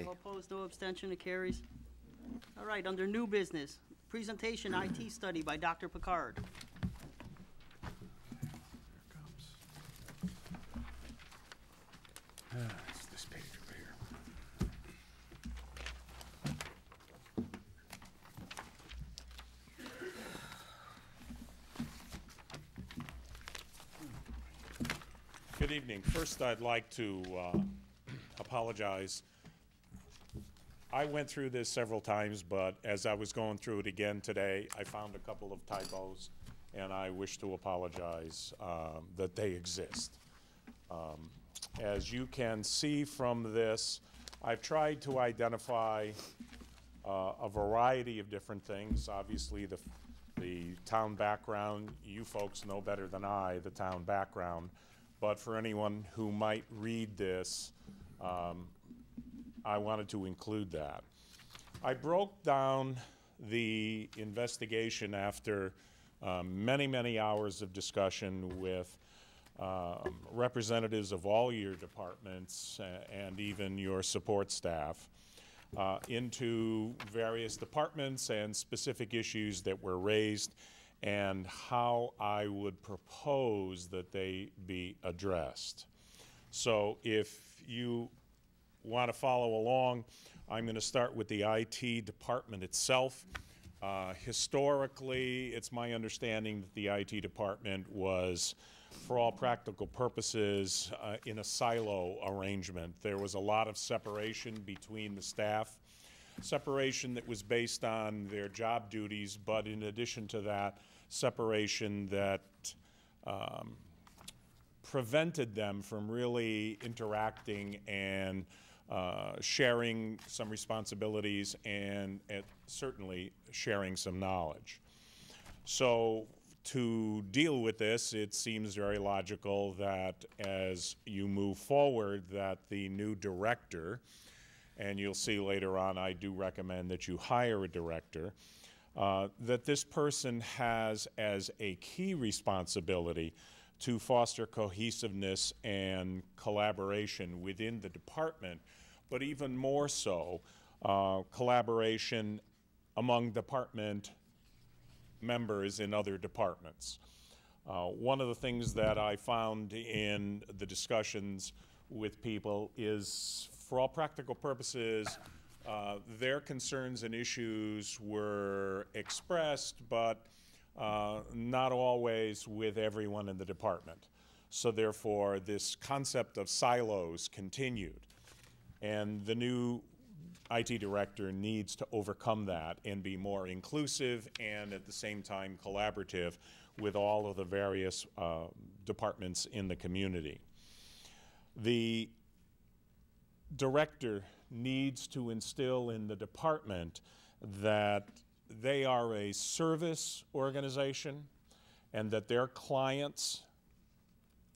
Aye. All opposed, no abstention, it carries. All right, under new business, presentation IT study by Dr. Picard. It's this page over here. Good evening. First, I'd like to uh, apologize. I went through this several times, but as I was going through it again today, I found a couple of typos, and I wish to apologize um, that they exist. As you can see from this, I've tried to identify uh, a variety of different things. Obviously, the, the town background, you folks know better than I the town background. But for anyone who might read this, um, I wanted to include that. I broke down the investigation after um, many, many hours of discussion with um, representatives of all your departments and even your support staff uh, into various departments and specific issues that were raised and how I would propose that they be addressed. So if you want to follow along, I'm going to start with the IT department itself. Uh, historically, it's my understanding that the IT department was, for all practical purposes, uh, in a silo arrangement. There was a lot of separation between the staff, separation that was based on their job duties, but in addition to that, separation that prevented them from really interacting and uh, sharing some responsibilities and, and certainly sharing some knowledge. So, to deal with this, it seems very logical that as you move forward, that the new director, and you'll see later on, I do recommend that you hire a director, uh, that this person has as a key responsibility to foster cohesiveness and collaboration within the department, but even more so, uh, collaboration among department members in other departments. Uh, one of the things that I found in the discussions with people is, for all practical purposes, uh, their concerns and issues were expressed, but uh, not always with everyone in the department. So, therefore, this concept of silos continued. And the new IT director needs to overcome that and be more inclusive and at the same time collaborative with all of the various uh, departments in the community. The director needs to instill in the department that they are a service organization and that their clients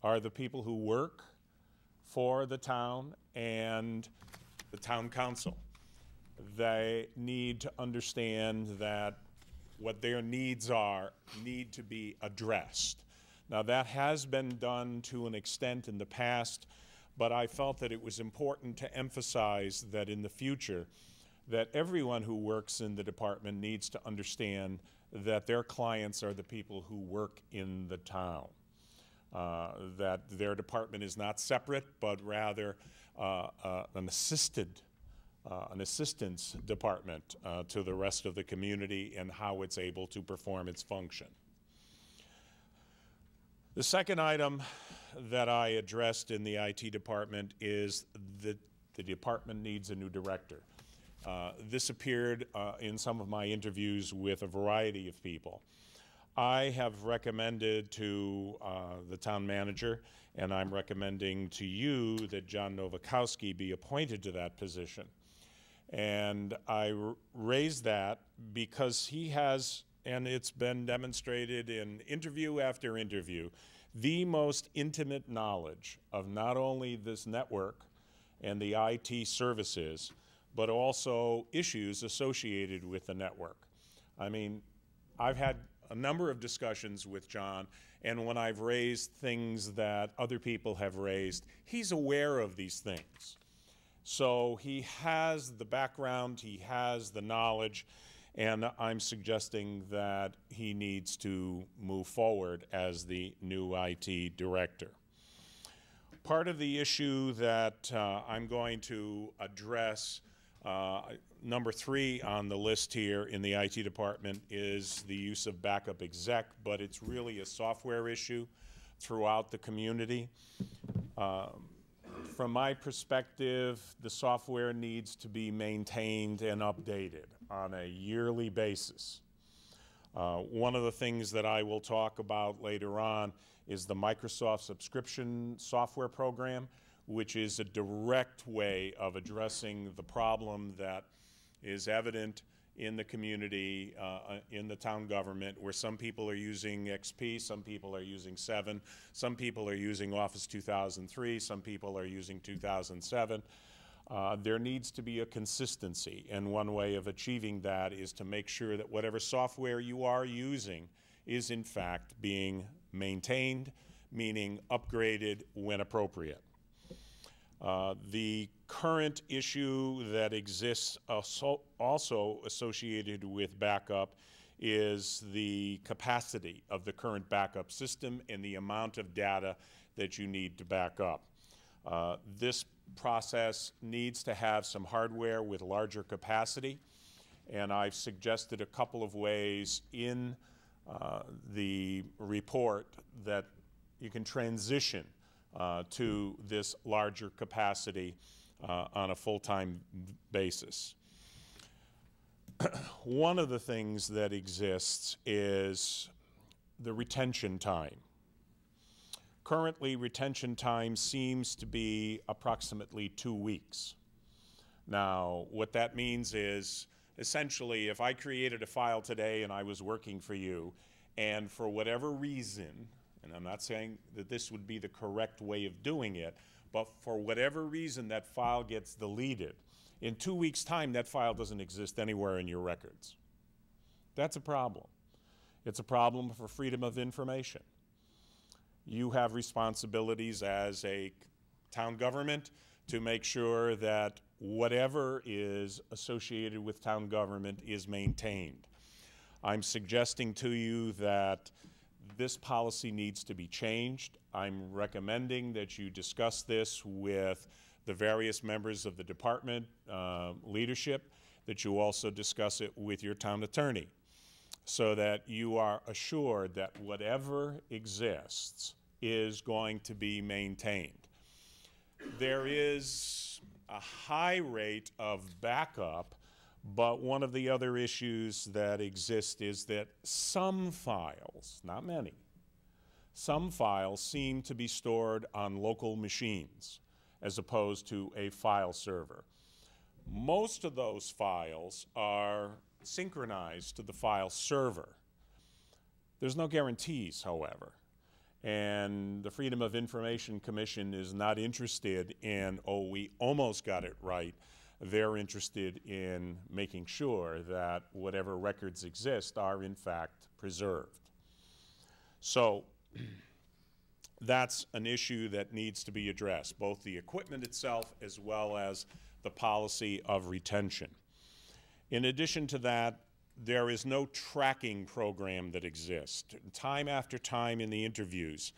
are the people who work for the town and the town council. They need to understand that what their needs are need to be addressed. Now, that has been done to an extent in the past, but I felt that it was important to emphasize that in the future, that everyone who works in the department needs to understand that their clients are the people who work in the town. Uh, that their department is not separate, but rather uh, uh, an assisted, uh, an assistance department uh, to the rest of the community and how it's able to perform its function. The second item that I addressed in the IT department is that the department needs a new director. Uh, this appeared in some of my interviews with a variety of people. I have recommended to uh, the town manager, and I'm recommending to you that John Novakowski be appointed to that position. And I raise that because he has, and it's been demonstrated in interview after interview, the most intimate knowledge of not only this network and the IT services, but also issues associated with the network. I mean, I've had a number of discussions with John, and when I've raised things that other people have raised, he's aware of these things. So he has the background, he has the knowledge, and I'm suggesting that he needs to move forward as the new IT director. Part of the issue that uh, I'm going to address, uh, number three on the list here in the IT department is the use of backup exec, but it's really a software issue throughout the community. Um, from my perspective, the software needs to be maintained and updated on a yearly basis. Uh, one of the things that I will talk about later on is the Microsoft subscription software program, which is a direct way of addressing the problem that is evident in the community, uh, uh, in the town government, where some people are using XP, some people are using 7, some people are using Office 2003, some people are using 2007. Uh, there needs to be a consistency, and one way of achieving that is to make sure that whatever software you are using is in fact being maintained, meaning upgraded when appropriate. Uh, the current issue that exists also associated with backup is the capacity of the current backup system and the amount of data that you need to back up. Uh, this process needs to have some hardware with larger capacity, and I've suggested a couple of ways in uh, the report that you can transition to this larger capacity uh, on a full-time basis. One of the things that exists is the retention time. Currently, retention time seems to be approximately two weeks. Now, what that means is essentially if I created a file today and I was working for you, and for whatever reason, and I'm not saying that this would be the correct way of doing it, but for whatever reason that file gets deleted, in two weeks' time that file doesn't exist anywhere in your records. That's a problem. It's a problem for freedom of information. You have responsibilities as a town government to make sure that whatever is associated with town government is maintained. I'm suggesting to you that this policy needs to be changed. I'm recommending that you discuss this with the various members of the department uh, leadership, that you also discuss it with your town attorney, so that you are assured that whatever exists is going to be maintained. There is a high rate of backup but one of the other issues that exist is that some files, not many, some files seem to be stored on local machines as opposed to a file server. Most of those files are synchronized to the file server. There's no guarantees, however. And the Freedom of Information Commission is not interested in, oh, we almost got it right they're interested in making sure that whatever records exist are in fact preserved. So that's an issue that needs to be addressed, both the equipment itself as well as the policy of retention. In addition to that, there is no tracking program that exists. Time after time in the interviews,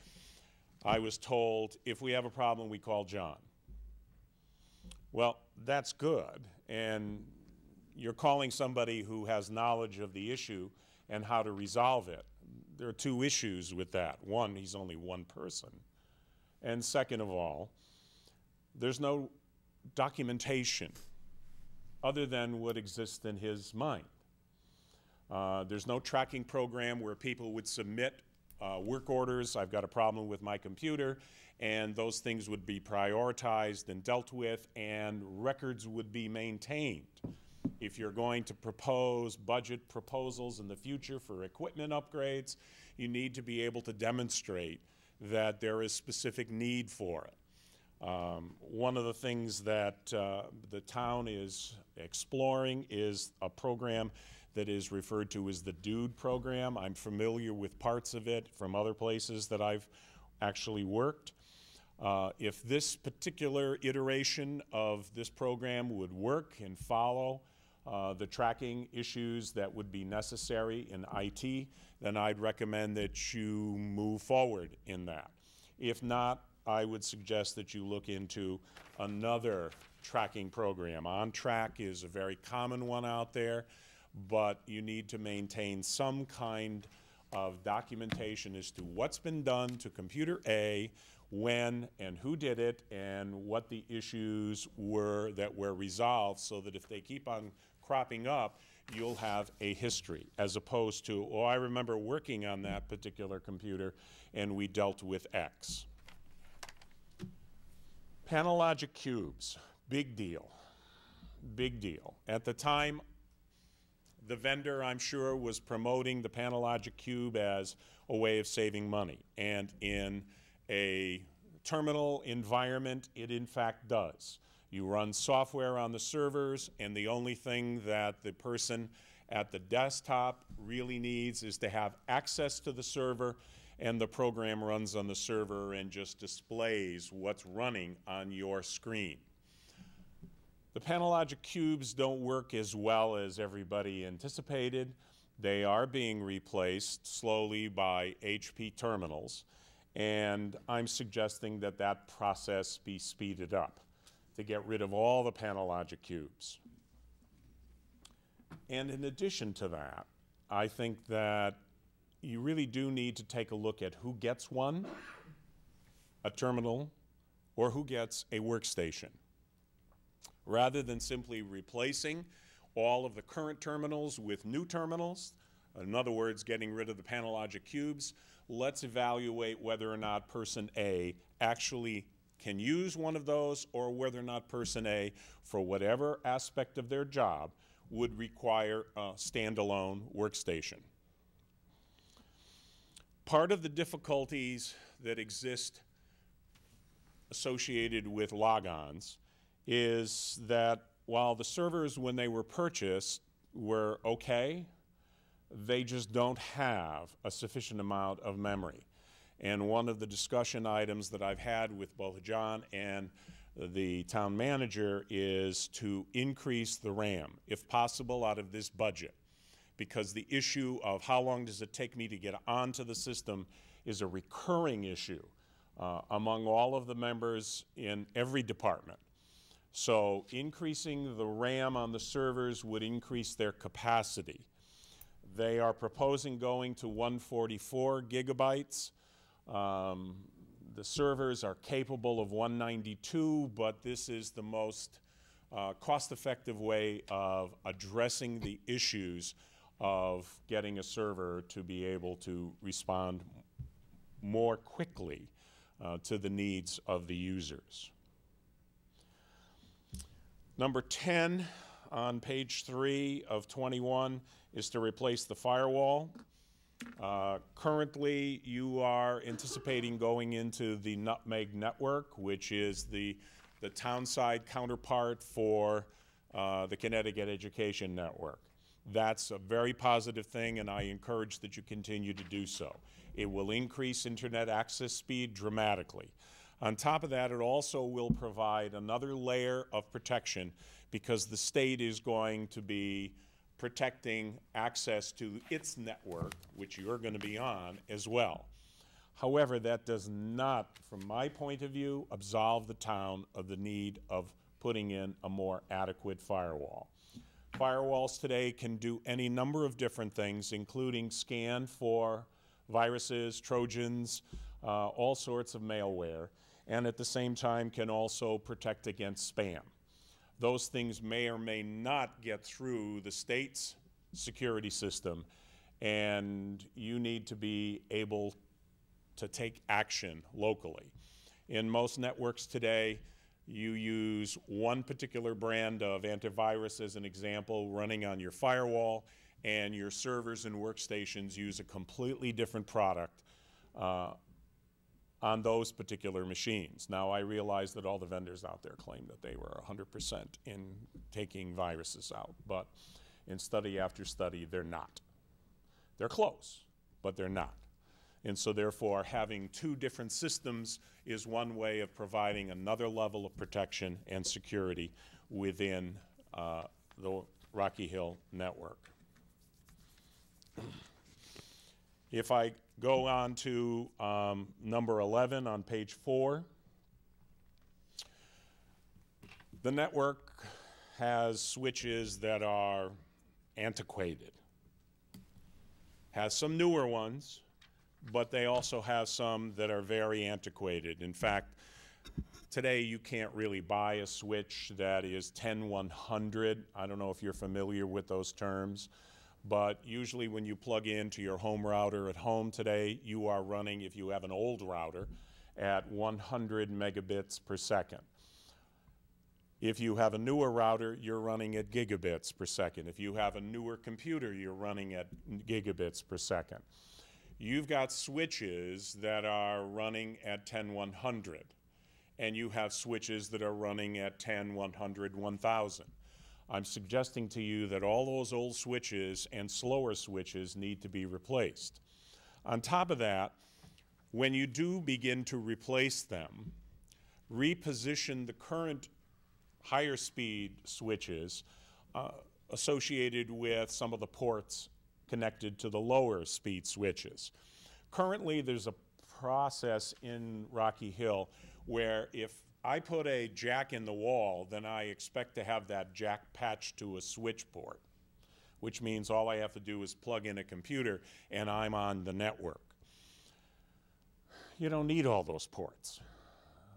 I was told if we have a problem, we call John. Well, that's good. And you're calling somebody who has knowledge of the issue and how to resolve it. There are two issues with that. One, he's only one person. And second of all, there's no documentation other than what exists in his mind. Uh, there's no tracking program where people would submit uh, work orders. I've got a problem with my computer and those things would be prioritized and dealt with, and records would be maintained. If you're going to propose budget proposals in the future for equipment upgrades, you need to be able to demonstrate that there is specific need for it. Um, one of the things that uh, the town is exploring is a program that is referred to as the DUDE program. I'm familiar with parts of it from other places that I've actually worked. Uh, if this particular iteration of this program would work and follow uh, the tracking issues that would be necessary in IT, then I'd recommend that you move forward in that. If not, I would suggest that you look into another tracking program. OnTrack is a very common one out there, but you need to maintain some kind of documentation as to what's been done to computer A, when and who did it, and what the issues were that were resolved, so that if they keep on cropping up, you'll have a history, as opposed to, oh, I remember working on that particular computer, and we dealt with X. Pano Logic cubes, big deal, big deal. At the time, the vendor, I'm sure, was promoting the Pano Logic cube as a way of saving money. And in a terminal environment, it in fact does. You run software on the servers, and the only thing that the person at the desktop really needs is to have access to the server and the program runs on the server and just displays what's running on your screen. The Pano Logic cubes don't work as well as everybody anticipated. They are being replaced slowly by HP terminals, and I'm suggesting that that process be speeded up to get rid of all the Pano Logic cubes. And in addition to that, I think that you really do need to take a look at who gets one, a terminal, or who gets a workstation. Rather than simply replacing all of the current terminals with new terminals, in other words, getting rid of the Pano Logic cubes, let's evaluate whether or not person A actually can use one of those or whether or not person A, for whatever aspect of their job, would require a standalone workstation. Part of the difficulties that exist associated with logons is that while the servers, when they were purchased, were okay, they just don't have a sufficient amount of memory. And one of the discussion items that I've had with both John and the town manager is to increase the RAM, if possible, out of this budget because the issue of how long does it take me to get onto the system is a recurring issue uh, among all of the members in every department. So increasing the RAM on the servers would increase their capacity. They are proposing going to 144 gigabytes. Um, the servers are capable of 192, but this is the most uh, cost-effective way of addressing the issues of getting a server to be able to respond more quickly uh, to the needs of the users. Number 10 on page 3 of 21 is to replace the firewall. Uh, currently, you are anticipating going into the Nutmeg network, which is the, the townside counterpart for uh, the Connecticut Education Network. That's a very positive thing, and I encourage that you continue to do so. It will increase internet access speed dramatically. On top of that, it also will provide another layer of protection because the state is going to be protecting access to its network, which you're going to be on as well. However, that does not, from my point of view, absolve the town of the need of putting in a more adequate firewall. Firewalls today can do any number of different things, including scan for viruses, trojans, uh, all sorts of malware, and at the same time can also protect against spam. Those things may or may not get through the state's security system, and you need to be able to take action locally. In most networks today, you use one particular brand of antivirus as an example running on your firewall, and your servers and workstations use a completely different product uh, on those particular machines. Now, I realize that all the vendors out there claim that they were 100% in taking viruses out, but in study after study, they're not. They're close, but they're not. And so therefore, having two different systems is one way of providing another level of protection and security within uh, the Rocky Hill network. If I go on to um, number 11 on page four, the network has switches that are antiquated. Has some newer ones, but they also have some that are very antiquated. In fact, today you can't really buy a switch that is 10100. I don't know if you're familiar with those terms, but usually when you plug into your home router at home today, you are running, if you have an old router, at 100 megabits per second. If you have a newer router, you're running at gigabits per second. If you have a newer computer, you're running at gigabits per second. You've got switches that are running at 10100, and you have switches that are running at 10, 100, 1000. I'm suggesting to you that all those old switches and slower switches need to be replaced. On top of that, when you do begin to replace them, reposition the current higher speed switches uh, associated with some of the ports connected to the lower speed switches. Currently, there's a process in Rocky Hill where if I put a jack in the wall, then I expect to have that jack patched to a switch port, which means all I have to do is plug in a computer and I'm on the network. You don't need all those ports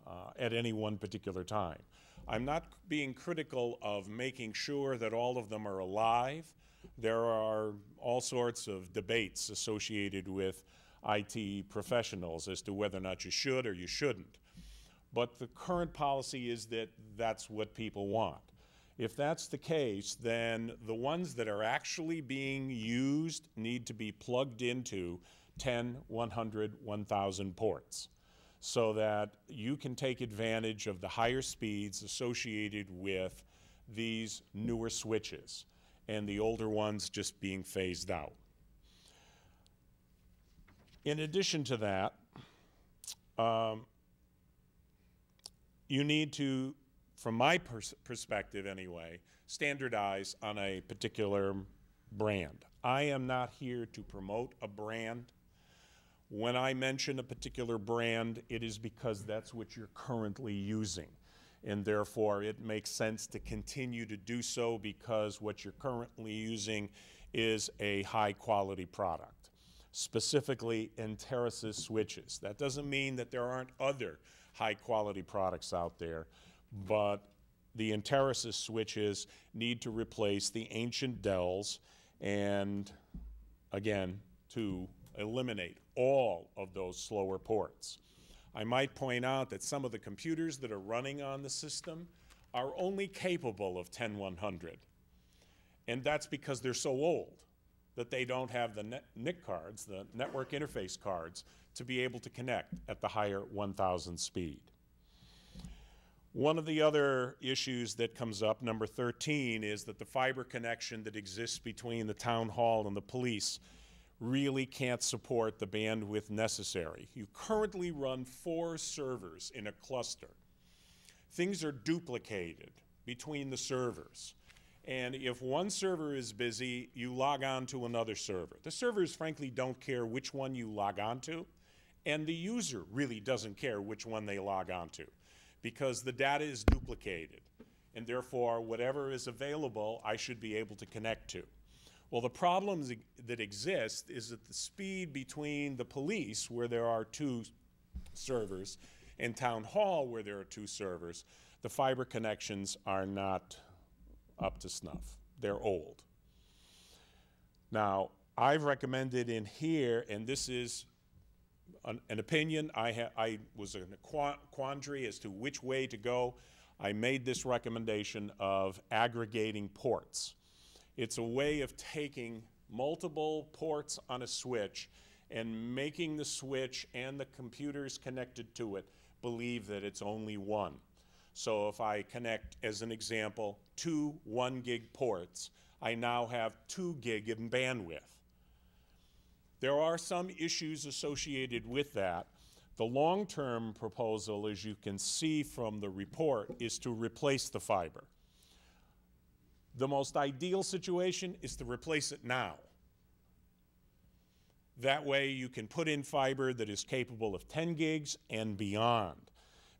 uh, at any one particular time. I'm not being critical of making sure that all of them are alive. There are all sorts of debates associated with IT professionals as to whether or not you should or you shouldn't. But the current policy is that that's what people want. If that's the case, then the ones that are actually being used need to be plugged into 10, 100, 1,000 ports so that you can take advantage of the higher speeds associated with these newer switches and the older ones just being phased out. In addition to that, um, you need to, from my pers perspective anyway, standardize on a particular brand. I am not here to promote a brand. When I mention a particular brand, it is because that's what you're currently using. And therefore, it makes sense to continue to do so because what you're currently using is a high quality product. Specifically, Enterasys switches. That doesn't mean that there aren't other high quality products out there, but the Enterasys switches need to replace the ancient Dells and, again, to eliminate all of those slower ports. I might point out that some of the computers that are running on the system are only capable of 10100. And that's because they're so old that they don't have the NIC cards, the network interface cards, to be able to connect at the higher 1000 speed. One of the other issues that comes up, number 13, is that the fiber connection that exists between the town hall and the police really can't support the bandwidth necessary. You currently run four servers in a cluster. Things are duplicated between the servers. And if one server is busy, you log on to another server. The servers, frankly, don't care which one you log on to, and the user really doesn't care which one they log on to because the data is duplicated. And therefore, whatever is available, I should be able to connect to. Well, the problems that exist is that the speed between the police, where there are two servers, and town hall, where there are two servers, the fiber connections are not up to snuff. They're old. Now, I've recommended in here, and this is an, an opinion, I, I was in a quandary as to which way to go. I made this recommendation of aggregating ports. It's a way of taking multiple ports on a switch and making the switch and the computers connected to it believe that it's only one. So if I connect, as an example, two one gig ports, I now have two gig in bandwidth. There are some issues associated with that. The long-term proposal, as you can see from the report, is to replace the fiber. The most ideal situation is to replace it now. That way you can put in fiber that is capable of 10 gigs and beyond.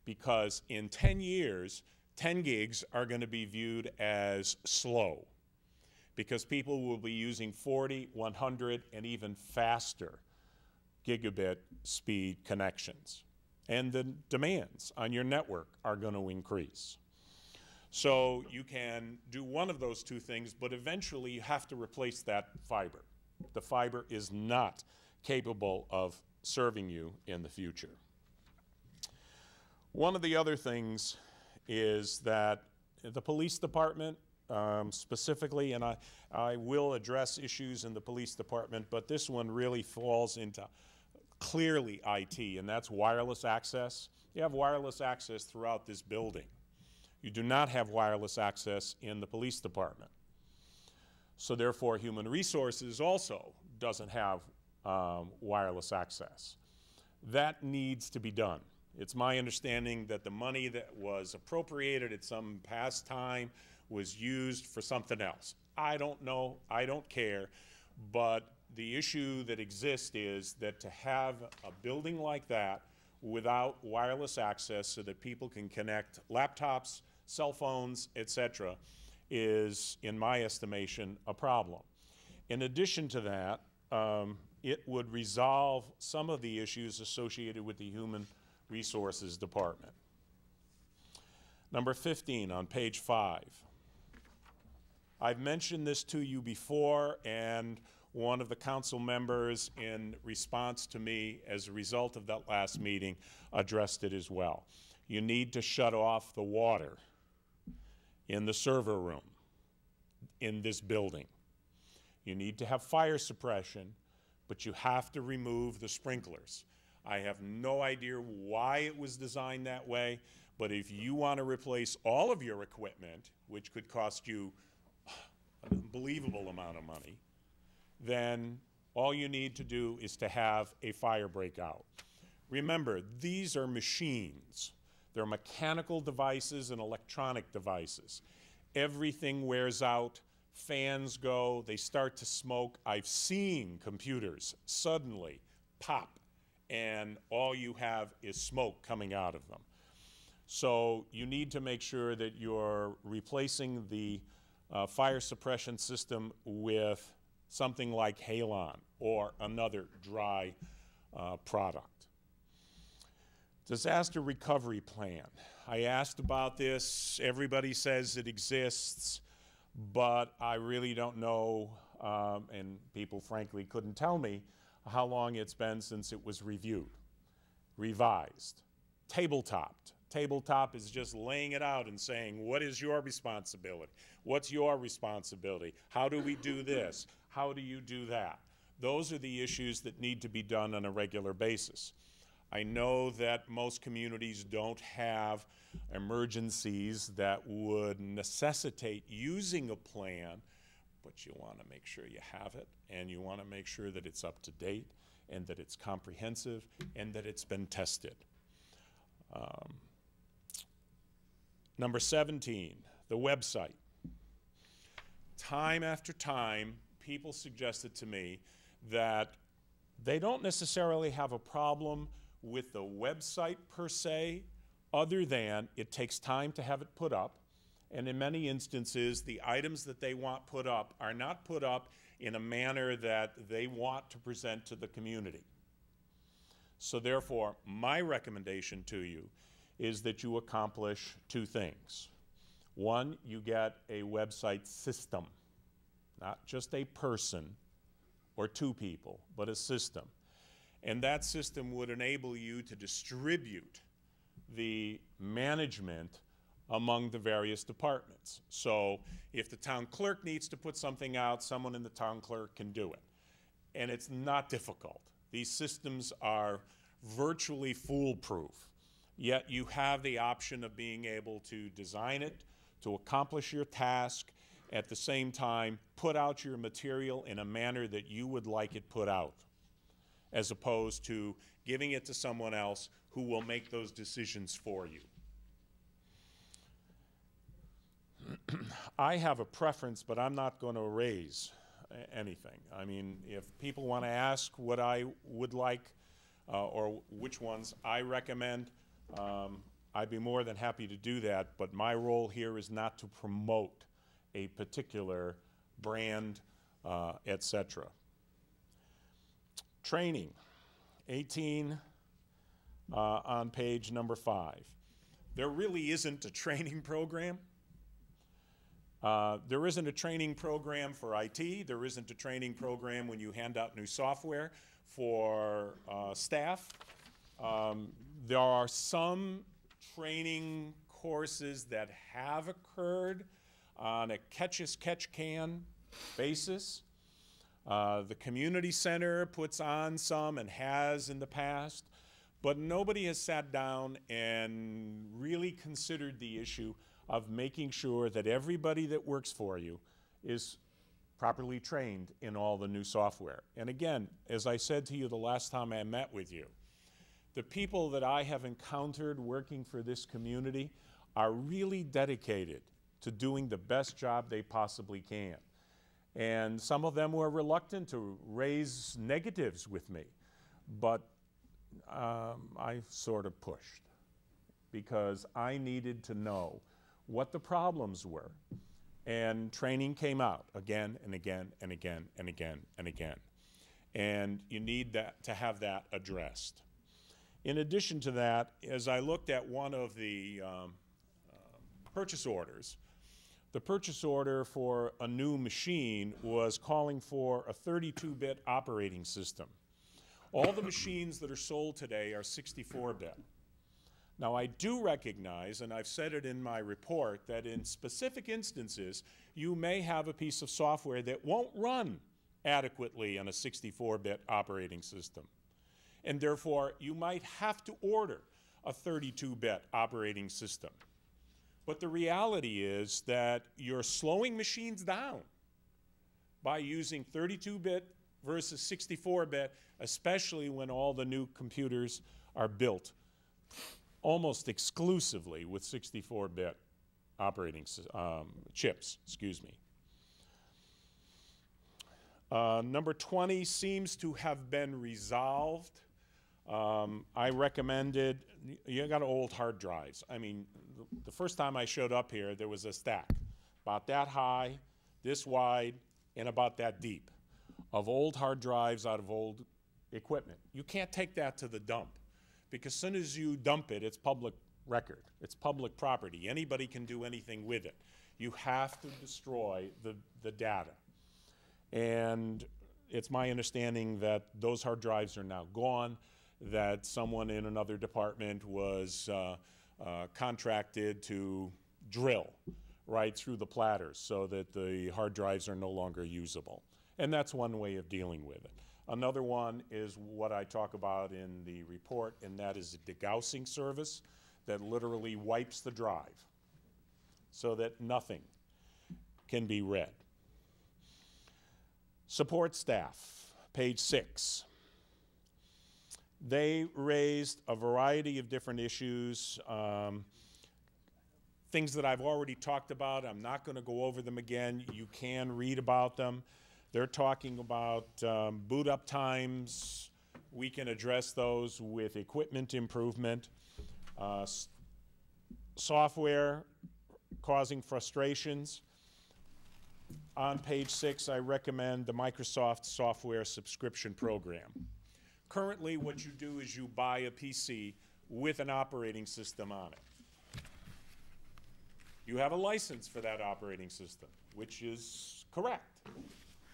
Because in 10 years, 10 gigs are going to be viewed as slow. Because people will be using 40, 100, and even faster gigabit speed connections. And the demands on your network are going to increase. So you can do one of those two things, but eventually you have to replace that fiber. The fiber is not capable of serving you in the future. One of the other things is that the police department um, specifically, and I, I will address issues in the police department, but this one really falls into clearly IT, and that's wireless access. You have wireless access throughout this building. You do not have wireless access in the police department. So therefore, human resources also doesn't have um, wireless access. That needs to be done. It's my understanding that the money that was appropriated at some past time was used for something else. I don't know, I don't care, but the issue that exists is that to have a building like that without wireless access so that people can connect laptops, cell phones, etc., is, in my estimation, a problem. In addition to that, um, it would resolve some of the issues associated with the Human Resources Department. Number 15 on page 5. I've mentioned this to you before, and one of the council members, in response to me as a result of that last meeting, addressed it as well. You need to shut off the water in the server room in this building. You need to have fire suppression, but you have to remove the sprinklers. I have no idea why it was designed that way, but if you want to replace all of your equipment, which could cost you an unbelievable amount of money, then all you need to do is to have a fire break out. Remember, these are machines. They're mechanical devices and electronic devices. Everything wears out, fans go, they start to smoke. I've seen computers suddenly pop, and all you have is smoke coming out of them. So you need to make sure that you're replacing the uh, fire suppression system with something like Halon or another dry uh, product. Disaster recovery plan. I asked about this. Everybody says it exists, but I really don't know, um, and people frankly couldn't tell me how long it's been since it was reviewed, revised, tabletopped. Tabletop is just laying it out and saying, what is your responsibility? What's your responsibility? How do we do this? How do you do that? Those are the issues that need to be done on a regular basis. I know that most communities don't have emergencies that would necessitate using a plan, but you want to make sure you have it and you want to make sure that it's up to date and that it's comprehensive and that it's been tested. Um, number 17, the website. Time after time, people suggested to me that they don't necessarily have a problem with the website per se, other than it takes time to have it put up. And in many instances, the items that they want put up are not put up in a manner that they want to present to the community. So, therefore, my recommendation to you is that you accomplish two things. One, you get a website system, not just a person or two people, but a system. And that system would enable you to distribute the management among the various departments. So if the town clerk needs to put something out, someone in the town clerk can do it. And it's not difficult. These systems are virtually foolproof. Yet you have the option of being able to design it, to accomplish your task, at the same time, put out your material in a manner that you would like it put out. as opposed to giving it to someone else who will make those decisions for you. I have a preference, but I'm not going to raise anything. I mean, if people want to ask what I would like uh, or which ones I recommend, um, I'd be more than happy to do that. But my role here is not to promote a particular brand, uh, et cetera. Training, 18 uh, on page number five. There really isn't a training program. Uh, there isn't a training program for IT. There isn't a training program when you hand out new software for uh, staff. Um, there are some training courses that have occurred on a catch as catch can basis. Uh, the community center puts on some and has in the past, but nobody has sat down and really considered the issue of making sure that everybody that works for you is properly trained in all the new software. And again, as I said to you the last time I met with you, the people that I have encountered working for this community are really dedicated to doing the best job they possibly can. And some of them were reluctant to raise negatives with me, but um, I sort of pushed because I needed to know what the problems were. And training came out again and again and again and again and again. And you need that to have that addressed. In addition to that, as I looked at one of the um, uh, purchase orders, the purchase order for a new machine was calling for a 32 bit operating system. All the machines that are sold today are 64 bit. Now, I do recognize, and I've said it in my report, that in specific instances, you may have a piece of software that won't run adequately on a 64 bit operating system. And therefore, you might have to order a 32 bit operating system. But the reality is that you're slowing machines down by using 32 bit versus 64 bit, especially when all the new computers are built almost exclusively with 64 bit operating um, chips, excuse me. Uh, number 20 seems to have been resolved. Um, I recommended, you got old hard drives. I mean, the first time I showed up here, there was a stack about that high, this wide, and about that deep of old hard drives out of old equipment. You can't take that to the dump because as soon as you dump it, it's public record. It's public property. Anybody can do anything with it. You have to destroy the, the data. And it's my understanding that those hard drives are now gone, that someone in another department was uh, uh, contracted to drill right through the platters so that the hard drives are no longer usable. And that's one way of dealing with it. Another one is what I talk about in the report, and that is a degaussing service that literally wipes the drive so that nothing can be read. Support staff, page six. They raised a variety of different issues, um, things that I've already talked about. I'm not going to go over them again. You can read about them. They're talking about um, boot up times. We can address those with equipment improvement. Uh, software causing frustrations. On page six, I recommend the Microsoft Software Subscription Program. Currently, what you do is you buy a PC with an operating system on it. You have a license for that operating system, which is correct.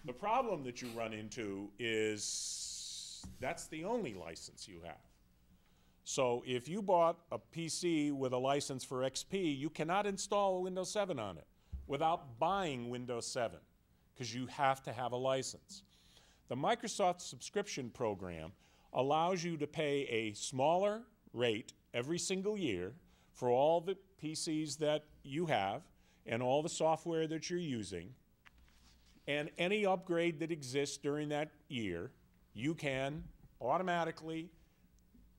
The problem that you run into is that's the only license you have. So if you bought a PC with a license for XP, you cannot install Windows 7 on it without buying Windows 7 because you have to have a license. The Microsoft subscription program allows you to pay a smaller rate every single year for all the PCs that you have and all the software that you're using and any upgrade that exists during that year, you can automatically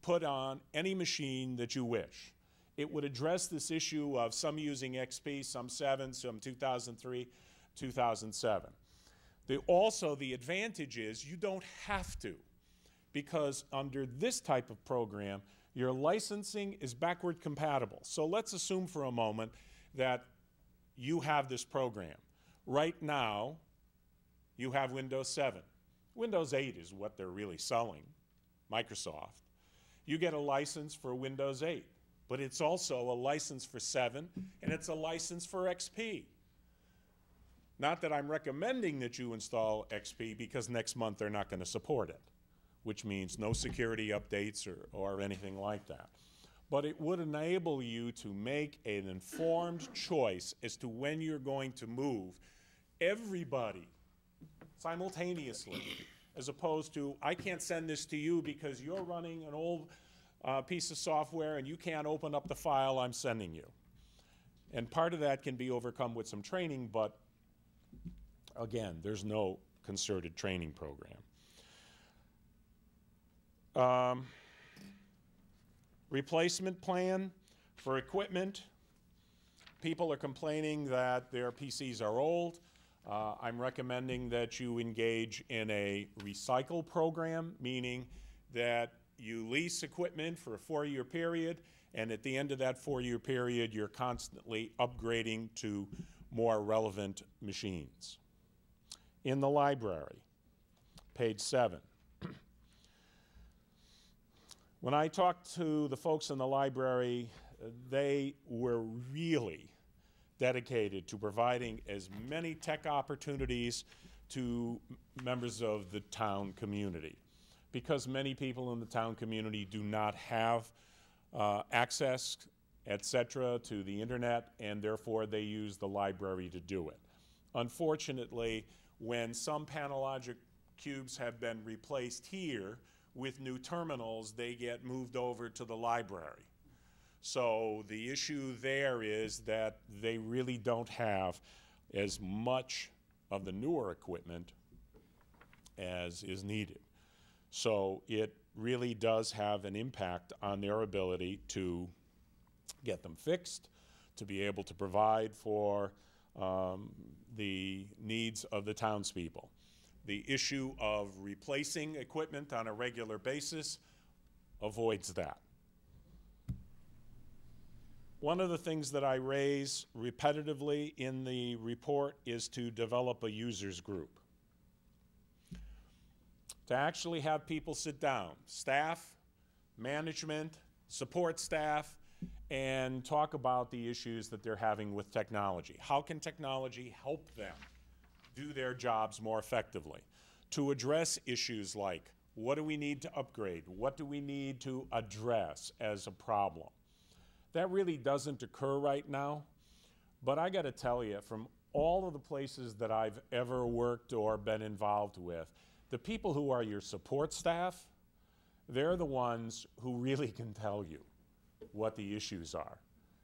put on any machine that you wish. It would address this issue of some using XP, some 7, some 2003, 2007. The, also, the advantage is you don't have to, because under this type of program, your licensing is backward compatible. So let's assume for a moment that you have this program. Right now, you have Windows 7. Windows 8 is what they're really selling, Microsoft. You get a license for Windows 8, but it's also a license for 7 and it's a license for XP. Not that I'm recommending that you install XP because next month they're not going to support it, which means no security updates or, or anything like that. But it would enable you to make an informed choice as to when you're going to move everybody simultaneously, as opposed to, I can't send this to you because you're running an old uh, piece of software and you can't open up the file I'm sending you. And part of that can be overcome with some training, but again, there's no concerted training program. Um, replacement plan for equipment. People are complaining that their PCs are old. Uh, I'm recommending that you engage in a recycle program, meaning that you lease equipment for a four-year period, and at the end of that four-year period, you're constantly upgrading to more relevant machines. In the library, page seven. when I talked to the folks in the library, they were really dedicated to providing as many tech opportunities to members of the town community. Because many people in the town community do not have uh, access, et cetera, to the internet, and therefore they use the library to do it. Unfortunately, when some Pano Logic cubes have been replaced here with new terminals, they get moved over to the library. So the issue there is that they really don't have as much of the newer equipment as is needed. So it really does have an impact on their ability to get them fixed, to be able to provide for um, the needs of the townspeople. The issue of replacing equipment on a regular basis avoids that. One of the things that I raise repetitively in the report is to develop a users group. To actually have people sit down, staff, management, support staff, and talk about the issues that they're having with technology. How can technology help them do their jobs more effectively? To address issues like what do we need to upgrade? What do we need to address as a problem? That really doesn't occur right now. But I got to tell you, from all of the places that I've ever worked or been involved with, the people who are your support staff, they're the ones who really can tell you what the issues are,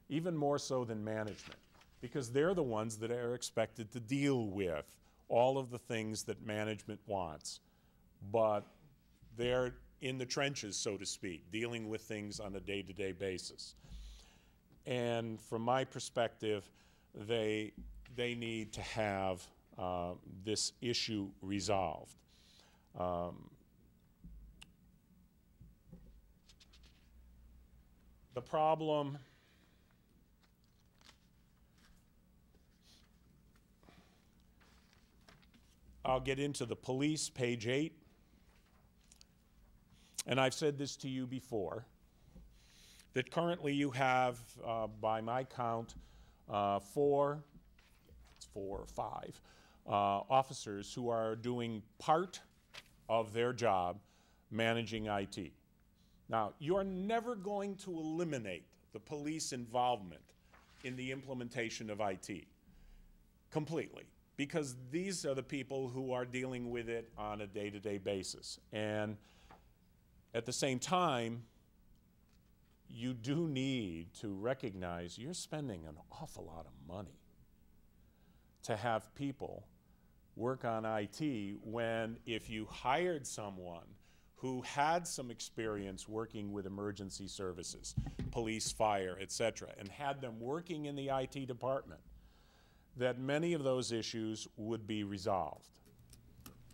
even more so than management, because they're the ones that are expected to deal with all of the things that management wants. But they're in the trenches, so to speak, dealing with things on a day to day basis. And from my perspective, they, they need to have uh, this issue resolved. Um, the problem I'll get into the police, page eight. And I've said this to you before that currently you have, uh, by my count, uh, four, it's four or five, uh, officers who are doing part of their job managing IT. Now, you're never going to eliminate the police involvement in the implementation of IT completely because these are the people who are dealing with it on a day to day basis. And at the same time, you do need to recognize you're spending an awful lot of money to have people work on IT when if you hired someone who had some experience working with emergency services, police, fire, et cetera, and had them working in the IT department, that many of those issues would be resolved.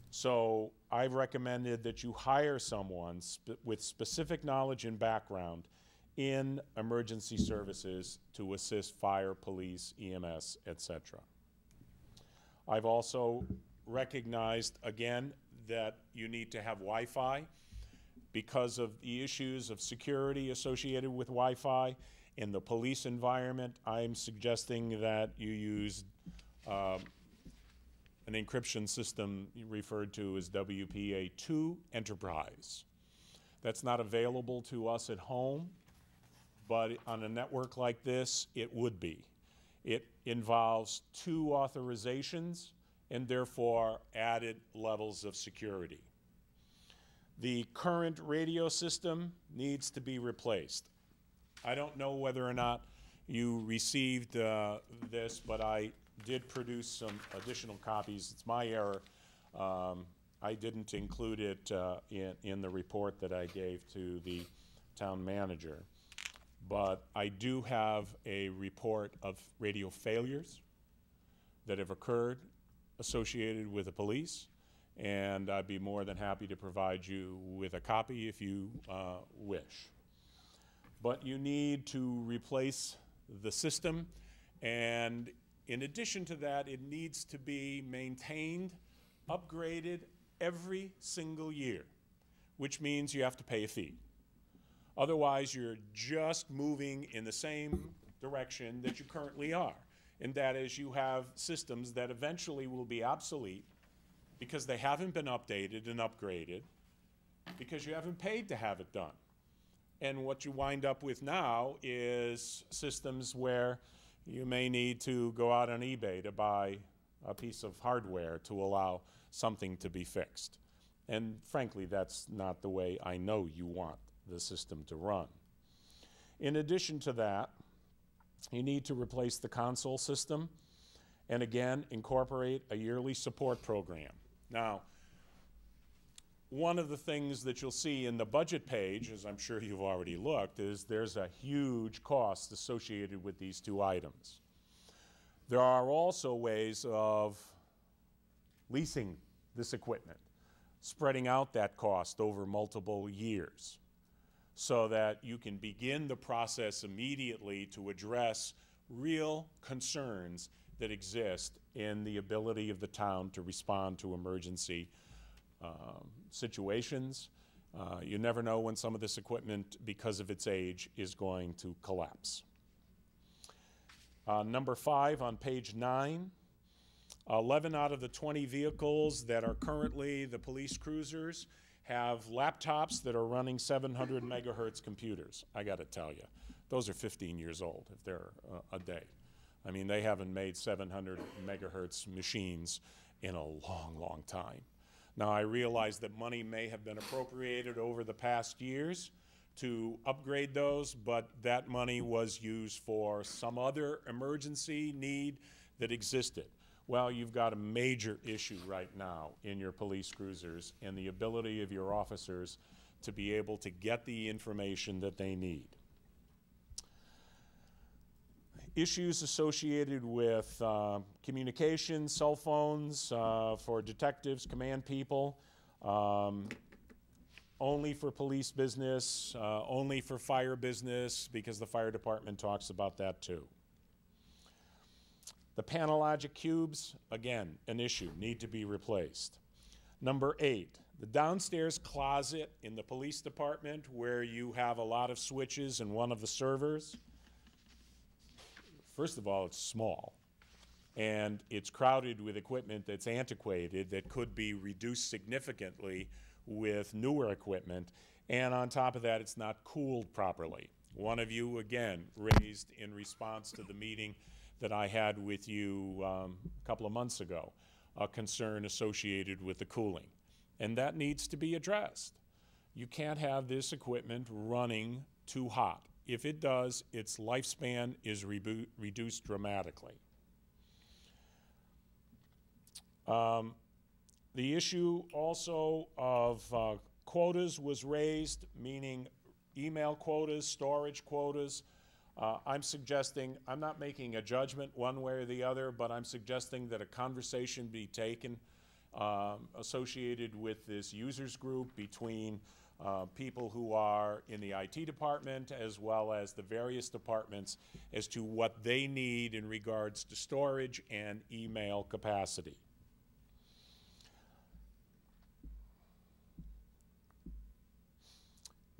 So I've recommended that you hire someone sp- with specific knowledge and background in emergency services to assist fire, police, EMS, et cetera. I've also recognized, again, that you need to have Wi-Fi because of the issues of security associated with Wi-Fi. In the police environment, I'm suggesting that you use um, an encryption system referred to as WPA2 Enterprise. That's not available to us at home, but on a network like this, it would be. It involves two authorizations and therefore added levels of security. The current radio system needs to be replaced. I don't know whether or not you received uh, this, but I did produce some additional copies. It's my error. Um, I didn't include it uh, in, in the report that I gave to the town manager. But I do have a report of radio failures that have occurred associated with the police, and I'd be more than happy to provide you with a copy if you uh, wish. But you need to replace the system, and in addition to that, it needs to be maintained, upgraded every single year, which means you have to pay a fee. Otherwise, you're just moving in the same direction that you currently are. And that is, you have systems that eventually will be obsolete because they haven't been updated and upgraded because you haven't paid to have it done. And what you wind up with now is systems where you may need to go out on eBay to buy a piece of hardware to allow something to be fixed. And frankly, that's not the way I know you want the system to run. In addition to that, you need to replace the console system and again incorporate a yearly support program. Now, one of the things that you'll see in the budget page, as I'm sure you've already looked, is there's a huge cost associated with these two items. There are also ways of leasing this equipment, spreading out that cost over multiple years so that you can begin the process immediately to address real concerns that exist in the ability of the town to respond to emergency um, situations. Uh, you never know when some of this equipment, because of its age, is going to collapse. Uh, number five on page nine, 11 out of the 20 vehicles that are currently the police cruisers have laptops that are running 700 megahertz computers. I got to tell you, those are 15 years old if they're uh, a day. I mean, they haven't made 700 megahertz machines in a long, long time. Now, I realize that money may have been appropriated over the past years to upgrade those, but that money was used for some other emergency need that existed. Well, you've got a major issue right now in your police cruisers and the ability of your officers to be able to get the information that they need. Issues associated with uh, communication, cell phones uh, for detectives, command people, um, only for police business, uh, only for fire business, because the fire department talks about that too. The Pano Logic cubes, again, an issue, need to be replaced. Number eight, the downstairs closet in the police department where you have a lot of switches and one of the servers. First of all, it's small. And it's crowded with equipment that's antiquated that could be reduced significantly with newer equipment. And on top of that, it's not cooled properly. One of you, again, raised in response to the meeting that I had with you um, a couple of months ago, a concern associated with the cooling. And that needs to be addressed. You can't have this equipment running too hot. If it does, its lifespan is reduced dramatically. Um, the issue also of uh, quotas was raised, meaning email quotas, storage quotas. Uh, I'm suggesting, I'm not making a judgment one way or the other, but I'm suggesting that a conversation be taken um, associated with this users group between uh, people who are in the IT department as well as the various departments as to what they need in regards to storage and email capacity.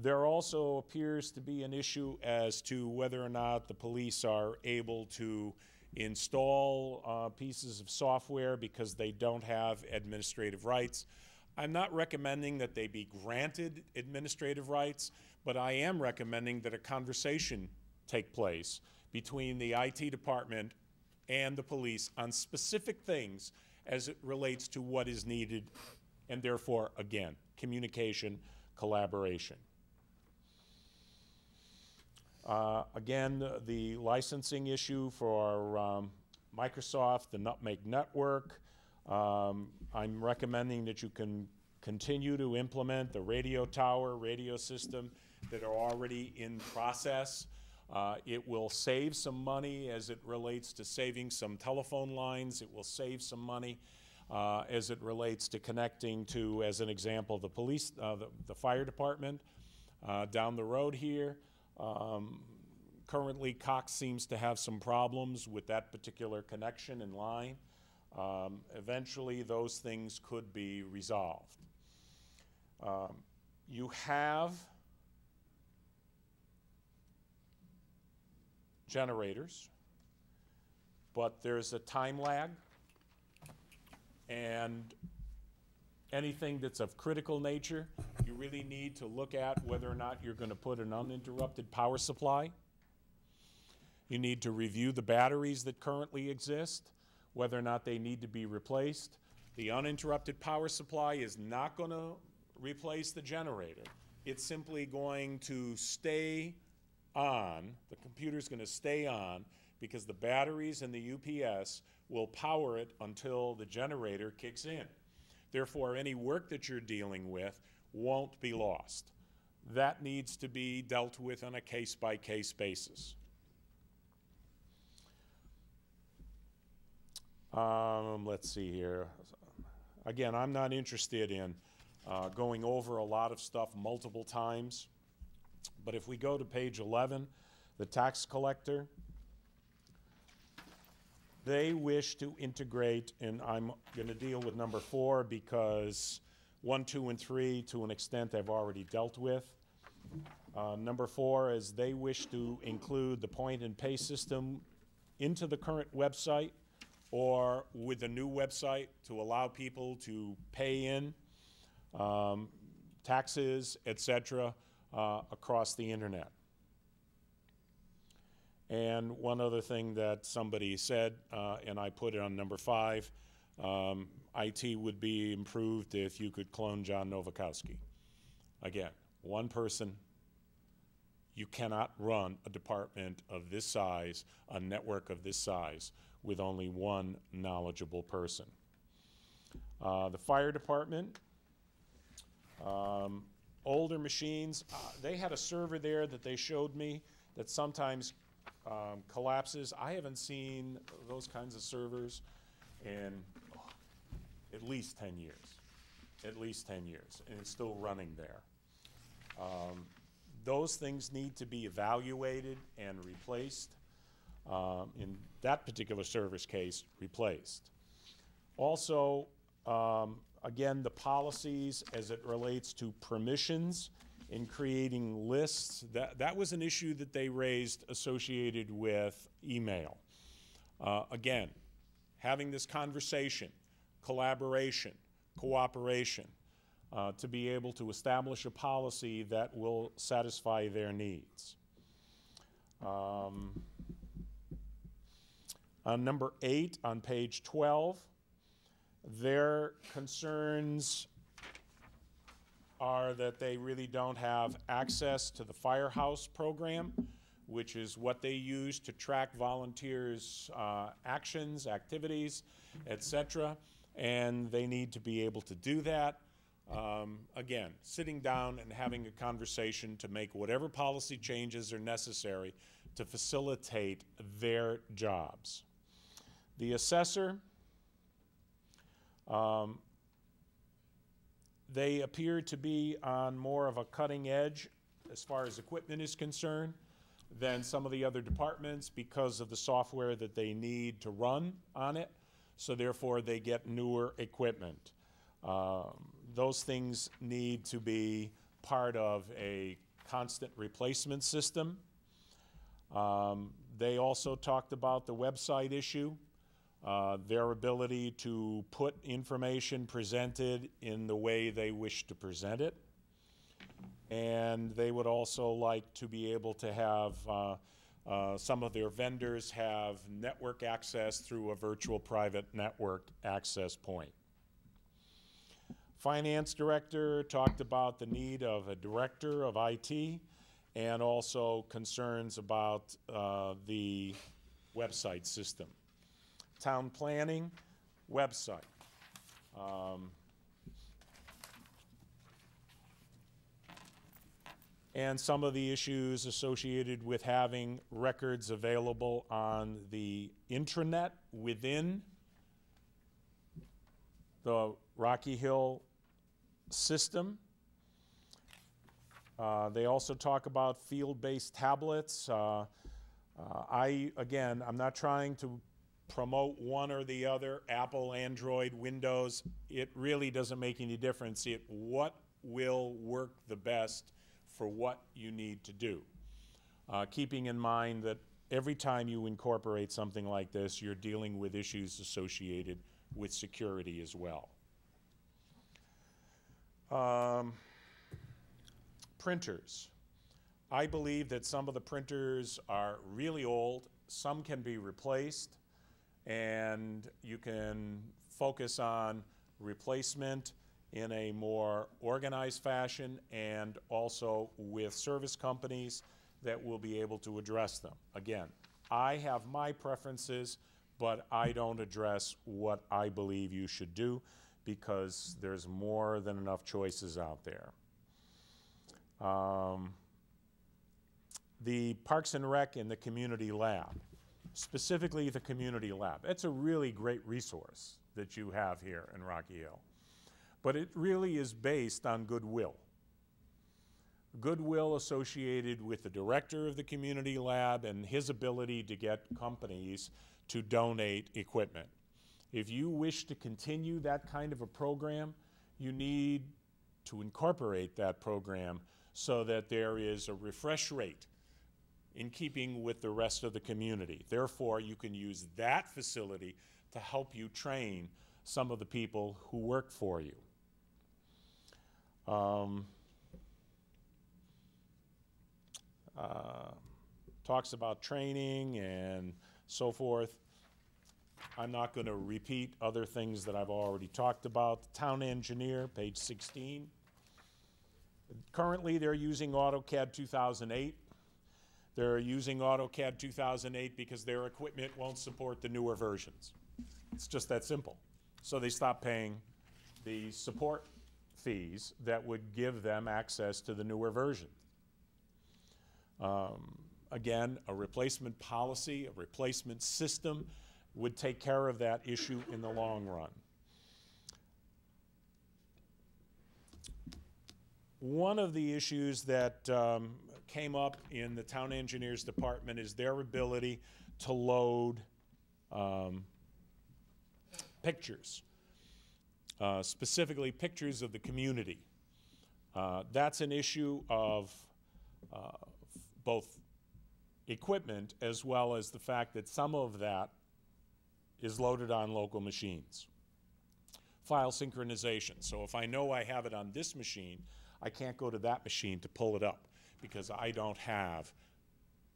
There also appears to be an issue as to whether or not the police are able to install uh, pieces of software because they don't have administrative rights. I'm not recommending that they be granted administrative rights, but I am recommending that a conversation take place between the IT department and the police on specific things as it relates to what is needed, and therefore, again, communication, collaboration. Uh, again, the- licensing issue for um, Microsoft, the Nutmeg Network. Um, I'm recommending that you can continue to implement the radio tower, radio system that are already in process. Uh, It will save some money as it relates to saving some telephone lines. It will save some money uh, as it relates to connecting to, as an example, the police, uh, the the fire department uh, down the road here. Um, Currently, Cox seems to have some problems with that particular connection and line. Um, Eventually, those things could be resolved. Um, You have generators, but there's a time lag. And anything that's of critical nature, you really need to look at whether or not you're gonna put an uninterrupted power supply. You need to review the batteries that currently exist, whether or not they need to be replaced. The uninterrupted power supply is not gonna replace the generator. It's simply going to stay on, the computer's gonna stay on, because the batteries and the UPS will power it until the generator kicks in. Therefore, any work that you're dealing with won't be lost. That needs to be dealt with on a case-by-case basis. Um, let's see here. Again, I'm not interested in uh, going over a lot of stuff multiple times. But if we go to page 11, the tax collector, they wish to integrate, and I'm going to deal with number four because one, two, and three, to an extent, I've already dealt with. Uh, number four is they wish to include the point and pay system into the current website or with the new website to allow people to pay in um, taxes, et cetera, uh, across the internet. And one other thing that somebody said, uh, and I put it on number five, um, IT would be improved if you could clone John Novakowski. Again, one person, you cannot run a department of this size, a network of this size, with only one knowledgeable person. Uh, the fire department, um, older machines, uh, they had a server there that they showed me that sometimes um, collapses. I haven't seen those kinds of servers in oh, at least 10 years. At least 10 years, and it's still running there. Um, those things need to be evaluated and replaced. Um, in that particular service case, replaced. Also, um, again, the policies as it relates to permissions in creating lists, that, that was an issue that they raised associated with email. Uh, again, having this conversation, collaboration, cooperation, uh, to be able to establish a policy that will satisfy their needs. Um, number eight, on page 12, their concerns are that they really don't have access to the firehouse program, which is what they use to track volunteers' uh, actions, activities, etc. and they need to be able to do that. Um, again, sitting down and having a conversation to make whatever policy changes are necessary to facilitate their jobs. The assessor, um, they appear to be on more of a cutting edge as far as equipment is concerned than some of the other departments because of the software that they need to run on it. So therefore, they get newer equipment. Um, those things need to be part of a constant replacement system. Um, they also talked about the website issue, uh, their ability to put information presented in the way they wish to present it. And they would also like to be able to have uh, uh, some of their vendors have network access through a virtual private network access point. Finance director talked about the need of a director of IT and also concerns about uh, the website system. Town planning, website. Um, and some of the issues associated with having records available on the intranet within the Rocky Hill system. Uh, they also talk about field-based tablets. Uh, uh, I, again, I'm not trying to promote one or the other, Apple, Android, Windows. It really doesn't make any difference. It, what will work the best for what you need to do. Uh, keeping in mind that every time you incorporate something like this, you're dealing with issues associated with security as well. Um, printers. I believe that some of the printers are really old, some can be replaced, and you can focus on replacement in a more organized fashion and also with service companies that will be able to address them. Again, I have my preferences, but I don't address what I believe you should do because there's more than enough choices out there. Um, the Parks and Rec and the Community Lab, specifically the Community Lab. It's a really great resource that you have here in Rocky Hill. But it really is based on goodwill. Goodwill associated with the director of the Community Lab and his ability to get companies to donate equipment. If you wish to continue that kind of a program, you need to incorporate that program so that there is a refresh rate in keeping with the rest of the community. Therefore, you can use that facility to help you train some of the people who work for you. Um, uh, talks about training and so forth. I'm not going to repeat other things that I've already talked about. Town engineer, page 16. Currently, they're using AutoCAD 2008. They're using AutoCAD 2008 because their equipment won't support the newer versions. It's just that simple. So they stop paying the support fees that would give them access to the newer version. Um, again, a replacement policy, a replacement system would take care of that issue in the long run. One of the issues that um, came up in the town engineers department is their ability to load um, pictures, uh, specifically pictures of the community. Uh, that's an issue of uh, both equipment as well as the fact that some of that is loaded on local machines. File synchronization. So if I know I have it on this machine, I can't go to that machine to pull it up because I don't have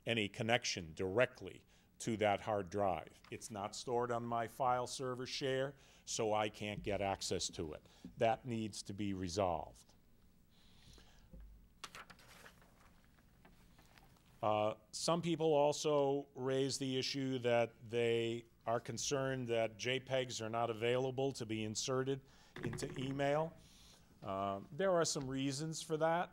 any connection directly to that hard drive. It's not stored on my file server share, so I can't get access to it. That needs to be resolved. Uh, some people also raise the issue that they are concerned that JPEGs are not available to be inserted into email. Um, There are some reasons for that,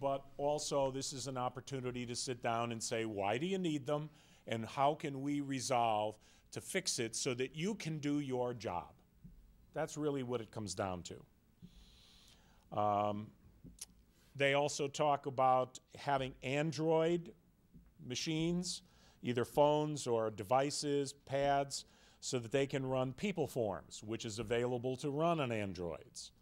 but also this is an opportunity to sit down and say, why do you need them? And how can we resolve to fix it so that you can do your job? That's really what it comes down to. Um, They also talk about having Android machines, either phones or devices, pads, so that they can run people forms, which is available to run on Androids.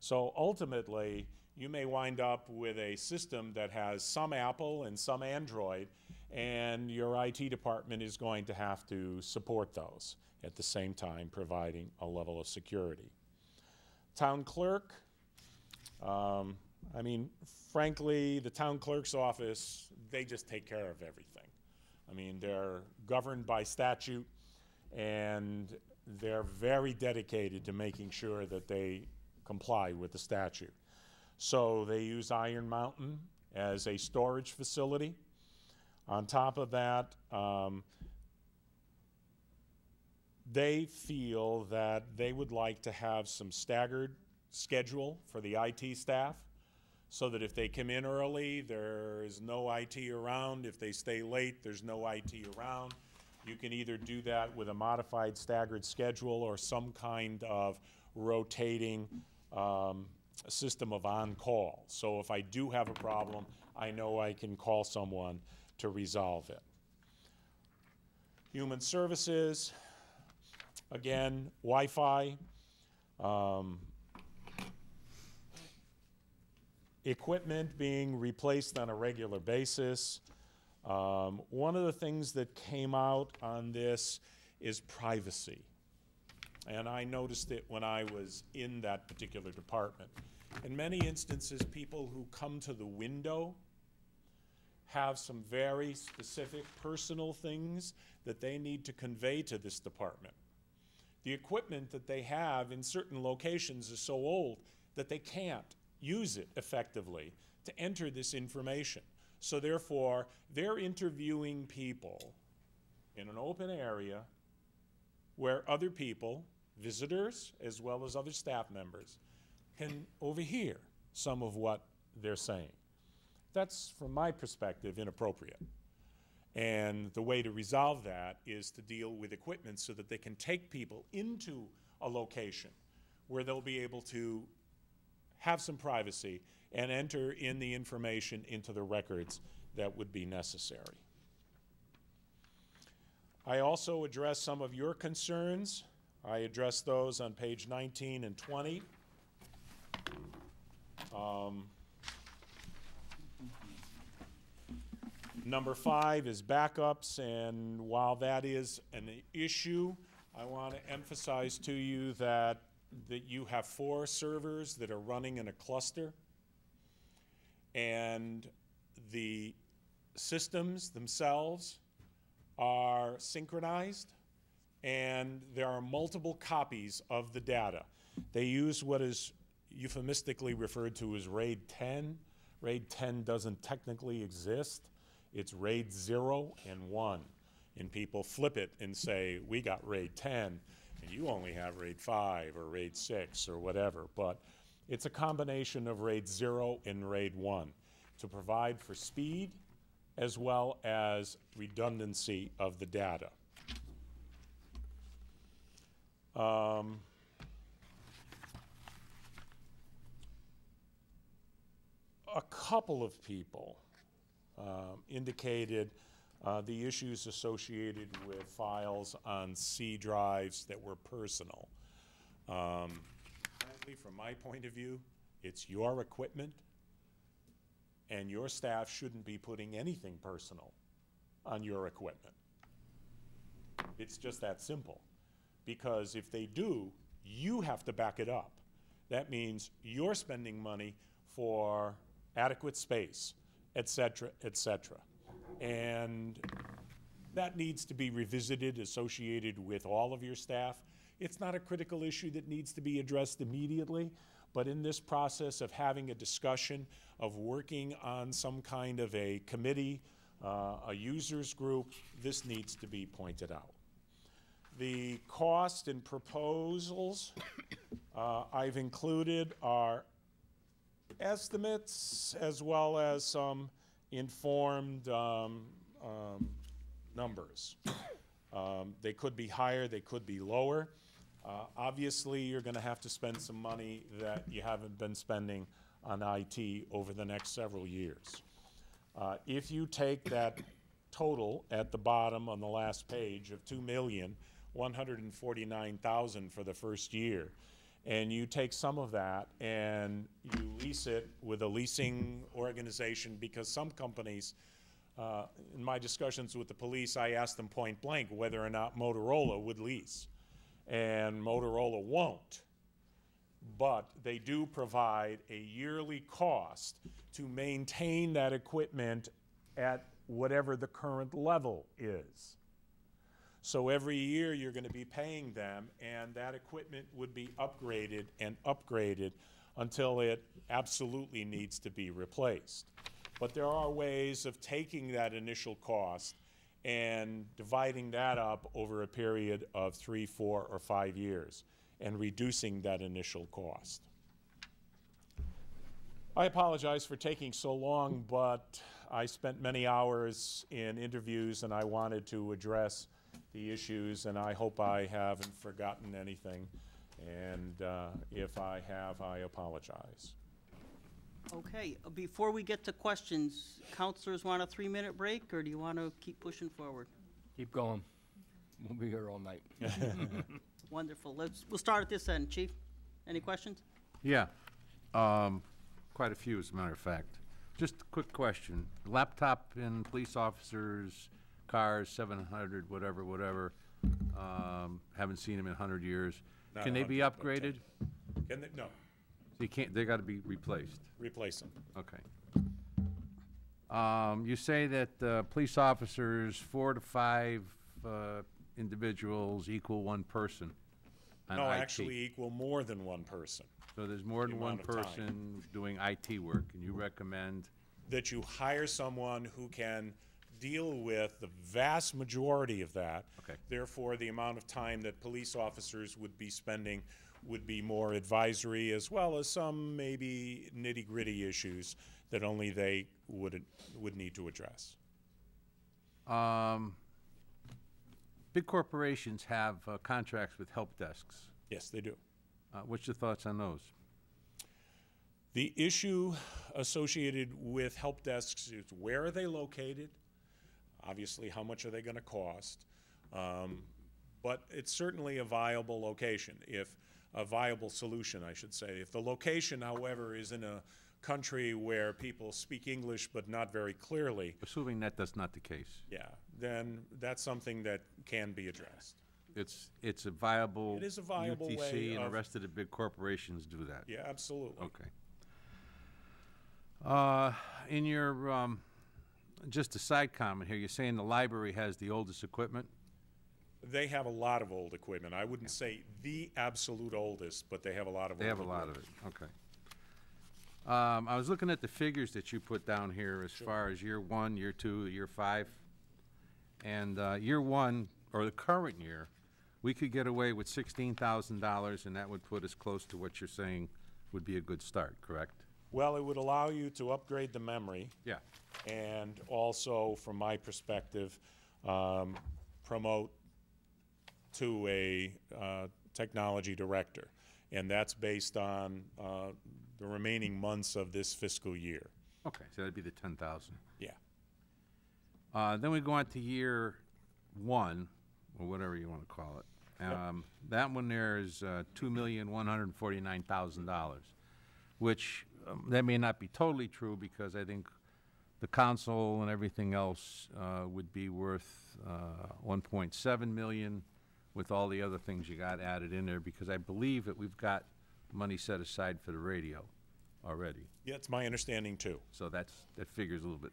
So ultimately, you may wind up with a system that has some Apple and some Android, and your IT department is going to have to support those at the same time providing a level of security. Town clerk, um, I mean, frankly, the town clerk's office, they just take care of everything. I mean, they're governed by statute, and they're very dedicated to making sure that they comply with the statute. So they use Iron Mountain as a storage facility. On top of that, um, they feel that they would like to have some staggered schedule for the IT staff so that if they come in early, there is no IT around. If they stay late, there's no IT around. You can either do that with a modified staggered schedule or some kind of rotating um, system of on-call. So if I do have a problem, I know I can call someone to resolve it. Human Services, again, Wi-Fi, um, equipment being replaced on a regular basis. Um, one of the things that came out on this is privacy. And I noticed it when I was in that particular department. In many instances, people who come to the window have some very specific personal things that they need to convey to this department. The equipment that they have in certain locations is so old that they can't use it effectively to enter this information. So therefore, they're interviewing people in an open area where other people, visitors as well as other staff members, can overhear some of what they're saying. That's, from my perspective, inappropriate. And the way to resolve that is to deal with equipment so that they can take people into a location where they'll be able to have some privacy and enter in the information into the records that would be necessary. I also address some of your concerns. I address those on page 19 and 20. Um, Number five is backups, and while that is an issue, I want to emphasize to you that, that you have four servers that are running in a cluster. And the systems themselves are synchronized, and there are multiple copies of the data. They use what is euphemistically referred to as RAID 10. RAID 10 doesn't technically exist. It's RAID 0 and 1. And people flip it and say, we got RAID 10, and you only have RAID 5 or RAID 6 or whatever. But it's a combination of RAID 0 and RAID 1 to provide for speed as well as redundancy of the data. Um, a couple of people um, indicated uh, the issues associated with files on C drives that were personal. Um, Frankly, from my point of view, it's your equipment, and your staff shouldn't be putting anything personal on your equipment. It's just that simple. Because if they do, you have to back it up. That means you're spending money for adequate space, et cetera, et cetera. And that needs to be revisited, associated with all of your staff. It's not a critical issue that needs to be addressed immediately, but in this process of having a discussion, of working on some kind of a committee, uh, a users group, this needs to be pointed out. The cost and proposals uh, I've included are estimates as well as some informed um, um, numbers. Um, They could be higher, they could be lower. Uh, Obviously, you're going to have to spend some money that you haven't been spending on IT over the next several years. Uh, If you take that total at the bottom on the last page of two million, one hundred and forty-nine thousand for the first year, and you take some of that and you lease it with a leasing organization, because some companies, uh, in my discussions with the police, I asked them point blank whether or not Motorola would lease. And Motorola won't but they do provide a yearly cost to maintain that equipment at whatever the current level is. So every year, you're gonna be paying them, and that equipment would be upgraded and upgraded until it absolutely needs to be replaced. But there are ways of taking that initial cost and dividing that up over a period of three, four, or five years, and reducing that initial cost. I apologize for taking so long, but I spent many hours in interviews and I wanted to address the issues, and I hope I haven't forgotten anything. And uh, if I have, I apologize. Okay, uh, before we get to questions, counselors want a three-minute break, or do you want to keep pushing forward? Keep going. We'll be here all night. Wonderful. Let's, we'll start at this end. Chief, any questions? Yeah, um, quite a few, as a matter of fact. Just a quick question. Laptop in police officers' cars, seven hundred, whatever, whatever, um, haven't seen them in hundred years. Not Can they be 100, but upgraded? Can they, no, So you can't, they gotta be replaced, replace them. okay. Um, you say that, uh, police officers, four to five, uh, individuals equal one person on No, IT. actually equal more than one person. So there's more than one amount of time. person doing IT work, and you recommend That you hire someone who can deal with the vast majority of that. Okay. Therefore, the amount of time that police officers would be spending would be more advisory, as well as some maybe nitty-gritty issues that only they would, would need to address. Um, big corporations have uh, contracts with help desks. Yes, they do. Uh, what's your thoughts on those? The issue associated with help desks is where are they located? Obviously, how much are they gonna cost? Um, But it's certainly a viable location, if, a viable solution, I should say. If the location, however, is in a country where people speak English but not very clearly, Assuming that that's not the case, yeah, then that's something that can be addressed. it's it's a viable. It is a viable way UTC and the of- rest of the big corporations do that. Yeah, absolutely. Okay. Uh, in your um, just a side comment here, you're saying the library has the oldest equipment. They have a lot of old equipment. I wouldn't say the absolute oldest, but they have a lot of They have a lot of it, okay. Um, I was looking at the figures that you put down here as far as year one, year two, year five. And, uh, year one, or the current year, we could get away with sixteen thousand dollars, and that would put us close to what you're saying would be a good start, correct? Well, it would allow you to upgrade the memory Yeah. and also, from my perspective, um, promote to a uh, technology director. And that's based on uh, the remaining months of this fiscal year. Okay, so that'd be the ten thousand. Yeah. Uh, then we go on to year one, or whatever you want to call it. Um, that one there is uh, two million one hundred forty-nine thousand dollars, which um, that may not be totally true because I think the council and everything else uh, would be worth uh, one point seven million with all the other things you got added in there because I believe that we've got money set aside for the radio already. Yeah, it's my understanding too. So that's that figure's a little bit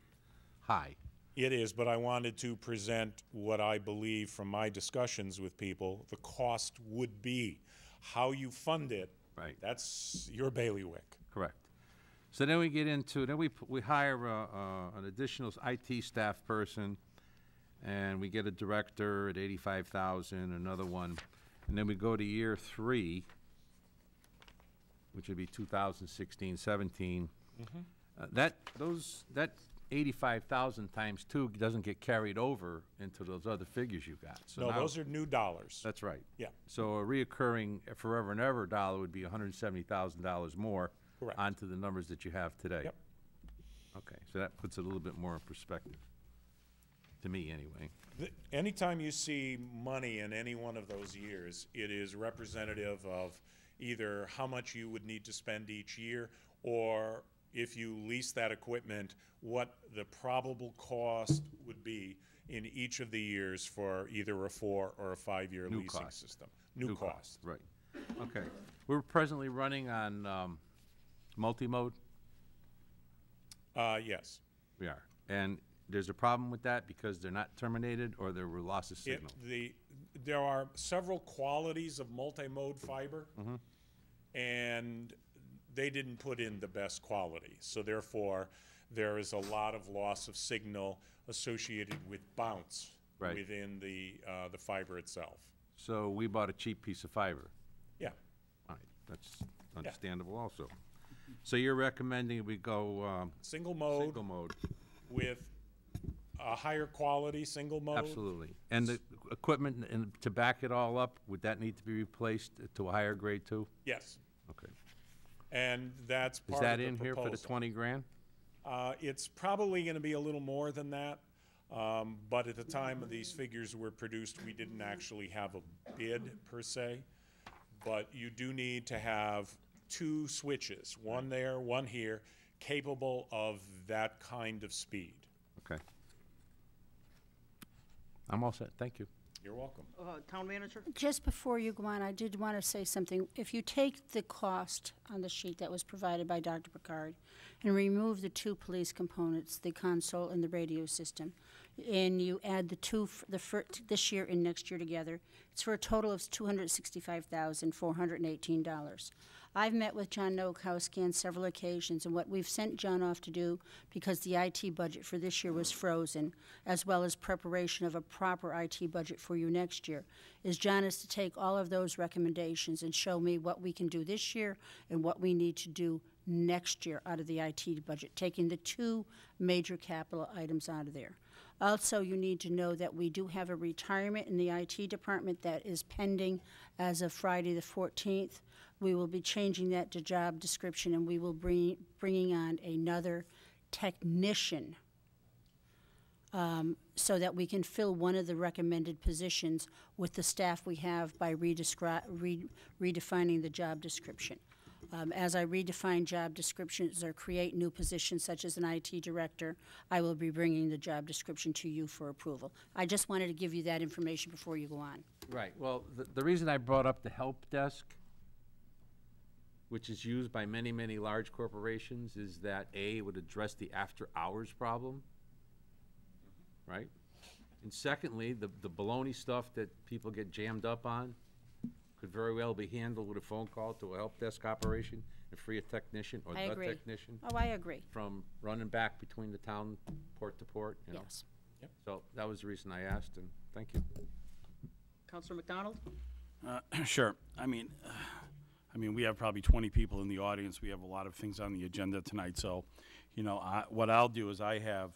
high. It is, but I wanted to present what I believe from my discussions with people, the cost would be. How you fund it. Right. That's your bailiwick. Correct. So then we get into, then we, we hire uh, uh, an additional IT staff person, and we get a director at eighty-five thousand, another one, and then we go to year three, which would be 2016, 17. Mm-hmm. Uh, That, those, that 85,000 times two doesn't get carried over into those other figures you got. So No, those are new dollars. That's right. Yeah. So a reoccurring forever and ever dollar would be $170,000 more Correct. onto the numbers that you have today. Yep. Okay, so that puts it a little bit more in perspective, to me, anyway. The- Anytime you see money in any one of those years, it is representative of either how much you would need to spend each year, or if you lease that equipment, what the probable cost would be in each of the years for either a four or a five-year New leasing cost. system. New cost. Right. Okay. We're presently running on um, multi-mode? Uh, yes. We are. And there's a problem with that because they're not terminated or there were loss of It, the, there are several qualities of multi-mode fiber, and they didn't put in the best quality. So therefore, there is a lot of loss of signal associated with bounce Right. within the, uh, the fiber itself. So we bought a cheap piece of fiber. Yeah, All right, that's understandable also. So you're recommending we go um, single mode single mode? with a higher quality single mode. Absolutely. And the equipment and to back it all up, would that need to be replaced to a higher grade too? Yes, Okay. and that's Is part of that the in here for the proposal. 20 grand? Uh, It's probably going to be a little more than that, um, but at the time of these figures were produced, we didn't actually have a bid per se. But you do need to have two switches, one there, one here, capable of that kind of speed. Okay. I'm all set. Thank you. You're welcome. Uh, town manager? Just before you go on, I did want to say something. If you take the cost on the sheet that was provided by Dr. Picard and remove the two police components, the console and the radio system, and you add the two the this year and next year together, it's for a total of $265,418. I've met with John Nowakowski on several occasions, and what we've sent John off to do, because the IT budget for this year was frozen, as well as preparation of a proper IT budget for you next year, is John is to take all of those recommendations and show me what we can do this year and what we need to do next year out of the IT budget, taking the two major capital items out of there. Also, you need to know that we do have a retirement in the IT department that is pending as of Friday the 14th. We will be changing that to job description, and we will bring, bringing on another technician um, so that we can fill one of the recommended positions with the staff we have by re- redefining the job description. Um, As I redefine job descriptions or create new positions such as an IT director, I will be bringing the job description to you for approval. I just wanted to give you that information before you go on. Right, well, the, the reason I brought up the help desk, which is used by many, many large corporations, is that A, it would address the after-hours problem, right? And secondly, the, the baloney stuff that people get jammed up on could very well be handled with a phone call to a help desk operation and free a technician or I the agree. technician Oh, I agree, from running back between the town, port to port, you know? yes. So that was the reason I asked, and thank you. Counselor McDonald? Uh, Sure. I mean, uh, I mean, we have probably 20 people in the audience. We have a lot of things on the agenda tonight. So, you know, I, what I'll do is I have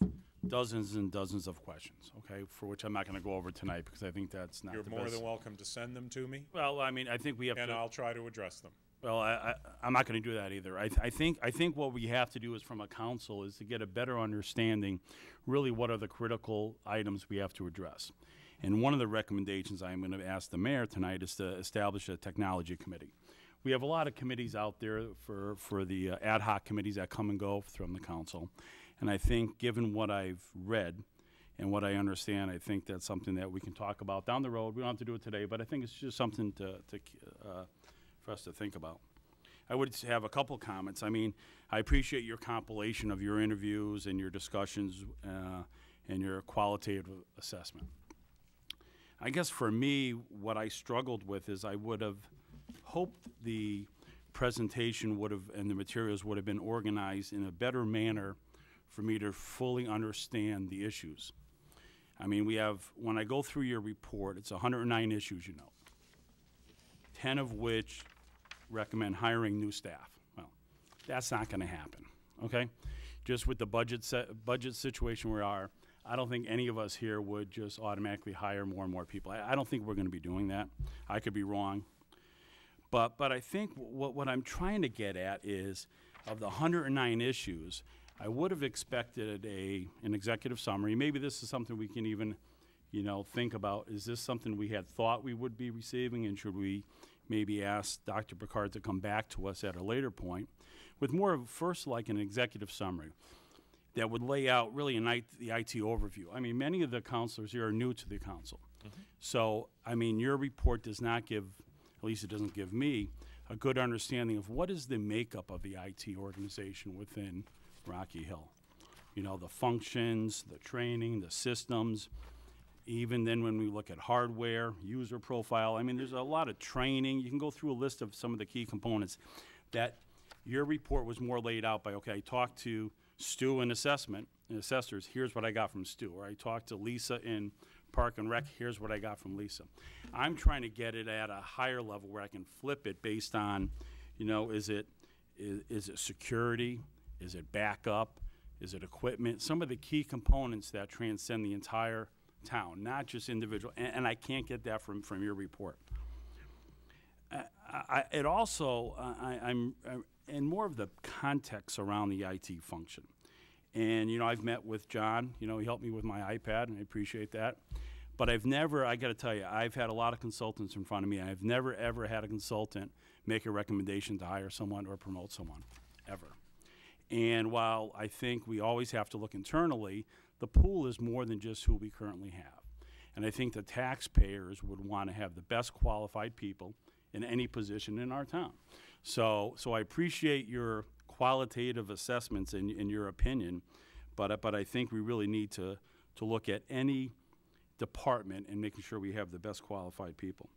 dozens and dozens of questions, okay, for which I'm not going to go over tonight because I think that's not You're the more best. than welcome to send them to me, Well, I mean, I think we have and to. I'll try to address them. Well, I, I, I'm not going to do that either. I, th- I think, I think what we have to do is from a council is to get a better understanding, really what are the critical items we have to address. And one of the recommendations I'm going to ask the mayor tonight is to establish a technology committee. We have a lot of committees out there for, for the uh, ad hoc committees that come and go from the council. And I think, given what I've read and what I understand, I think that's something that we can talk about down the road. We don't have to do it today, but I think it's just something to, to, uh, for us to think about. I would have a couple comments. I mean, I appreciate your compilation of your interviews and your discussions uh, and your qualitative assessment. I guess for me, what I struggled with is I would have hoped the presentation would have, and the materials would have been organized in a better manner for me to fully understand the issues. I mean, we have, when I go through your report, it's 109 issues, you know, 10 of which recommend hiring new staff. Well, that's not gonna happen, okay? Just with the budget budget situation we are, I don't think any of us here would just automatically hire more and more people. I, I don't think we're gonna be doing that. I could be wrong. But, but I think what, what I'm trying to get at is, of the 109 issues, I would have expected a, an executive summary. Maybe this is something we can even, you know, think about. Is this something we had thought we would be receiving, and should we maybe ask Dr. Picard to come back to us at a later point with more of, first, like an executive summary that would lay out really an the IT overview. I mean, many of the counselors here are new to the council. Mm-hmm. So, I mean, your report does not give, at least it doesn't give me, a good understanding of what is the makeup of the IT organization within Rocky Hill. You know, the functions, the training, the systems, even then when we look at hardware, user profile, I mean, there's a lot of training. You can go through a list of some of the key components that your report was more laid out by, okay, I talked to Stu in assessment, and assessors, here's what I got from Stu. Or I talked to Lisa in Park and Rec, here's what I got from Lisa. I'm trying to get it at a higher level where I can flip it based on, you know, is it, is, is it security? Is it backup? Is it equipment? Some of the key components that transcend the entire town, not just individual. And, and I can't get that from, from your report. I, I, it also, I, I'm, I'm in more of the context around the IT function. And, you know, I've met with John, you know, he helped me with my iPad, and I appreciate that. But I've never, I gotta tell you, I've had a lot of consultants in front of me, and I've never, ever had a consultant make a recommendation to hire someone or promote someone, ever. And while I think we always have to look internally, the pool is more than just who we currently have. And I think the taxpayers would want to have the best qualified people in any position in our town. So, so I appreciate your qualitative assessments in, and your opinion, but, but I think we really need to, to look at any department and making sure we have the best qualified people.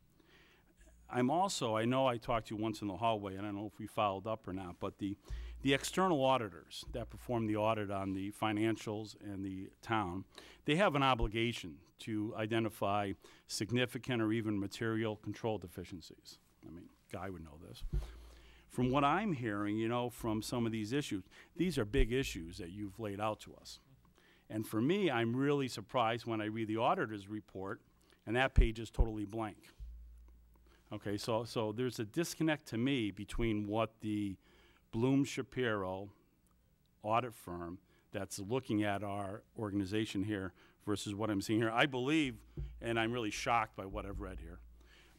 I'm also, I know I talked to you once in the hallway, and I don't know if we followed up or not, but the, the external auditors that perform the audit on the financials and the town, they have an obligation to identify significant or even material control deficiencies. I mean, Guy would know this. From what I'm hearing, you know, from some of these issues, these are big issues that you've laid out to us. And for me, I'm really surprised when I read the auditor's report, and that page is totally blank. Okay, so, so there's a disconnect to me between what the BlumShapiro audit firm that's looking at our organization here versus what I'm seeing here. I believe, and I'm really shocked by what I've read here.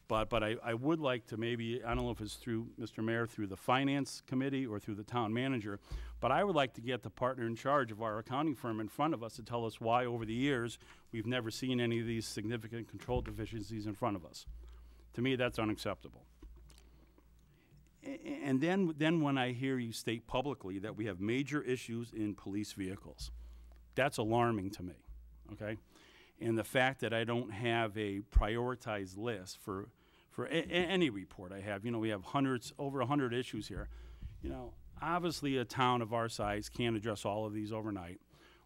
But, but I, I would like to maybe, I don't know if it's through, Mr. Mayor, through the Finance Committee or through the Town Manager, but I would like to get the partner in charge of our accounting firm in front of us to tell us why over the years we've never seen any of these significant control deficiencies in front of us. To me, that's unacceptable. And then, then when I hear you state publicly that we have major issues in police vehicles, that's alarming to me, okay? And the fact that I don't have a prioritized list for, for any report I have, you know, we have hundreds, over a hundred issues here. You know, obviously a town of our size can't address all of these overnight.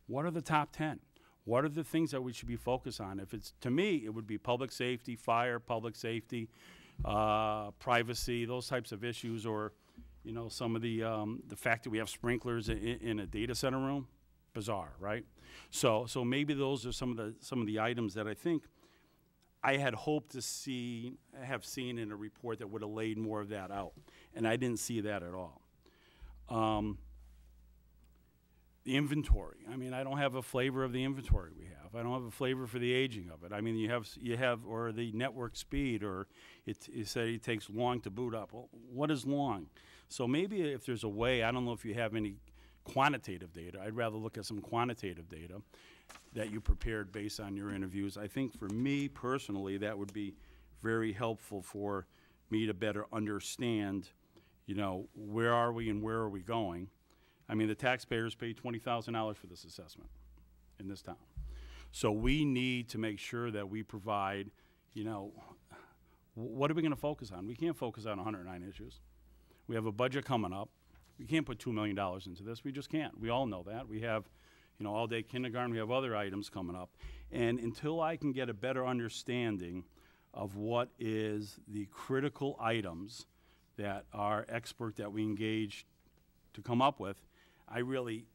What are the top ten? What are the things that we should be focused on? If it's, to me, it would be public safety, fire, public safety, uh, privacy, those types of issues, or, you know, some of the, um, the fact that we have sprinklers in, in a data center room, bizarre, right? So, so maybe those are some of the, some of the items that I think I had hoped to see, have seen in a report that would have laid more of that out, and I didn't see that at all. Um, the inventory. I mean, I don't have a flavor of the inventory we have. I don't have a flavor for the aging of it. I mean, you have you have or the network speed, or it you say it takes long to boot up. Well, what is long? So maybe if there's a way, I don't know if you have any quantitative data. I'd rather look at some quantitative data that you prepared based on your interviews. I think for me personally, that would be very helpful for me to better understand, you know, where are we and where are we going? I mean, the taxpayers pay twenty thousand dollars for this assessment in this town. So we need to make sure that we provide, you know, what are we gonna focus on? We can't focus on hundred and nine issues. We have a budget coming up. We can't put two million dollars into this. We just can't. We all know that. We have, you know, all-day kindergarten. We have other items coming up. And until I can get a better understanding of what is the critical items that our expert that we engage to come up with, I really,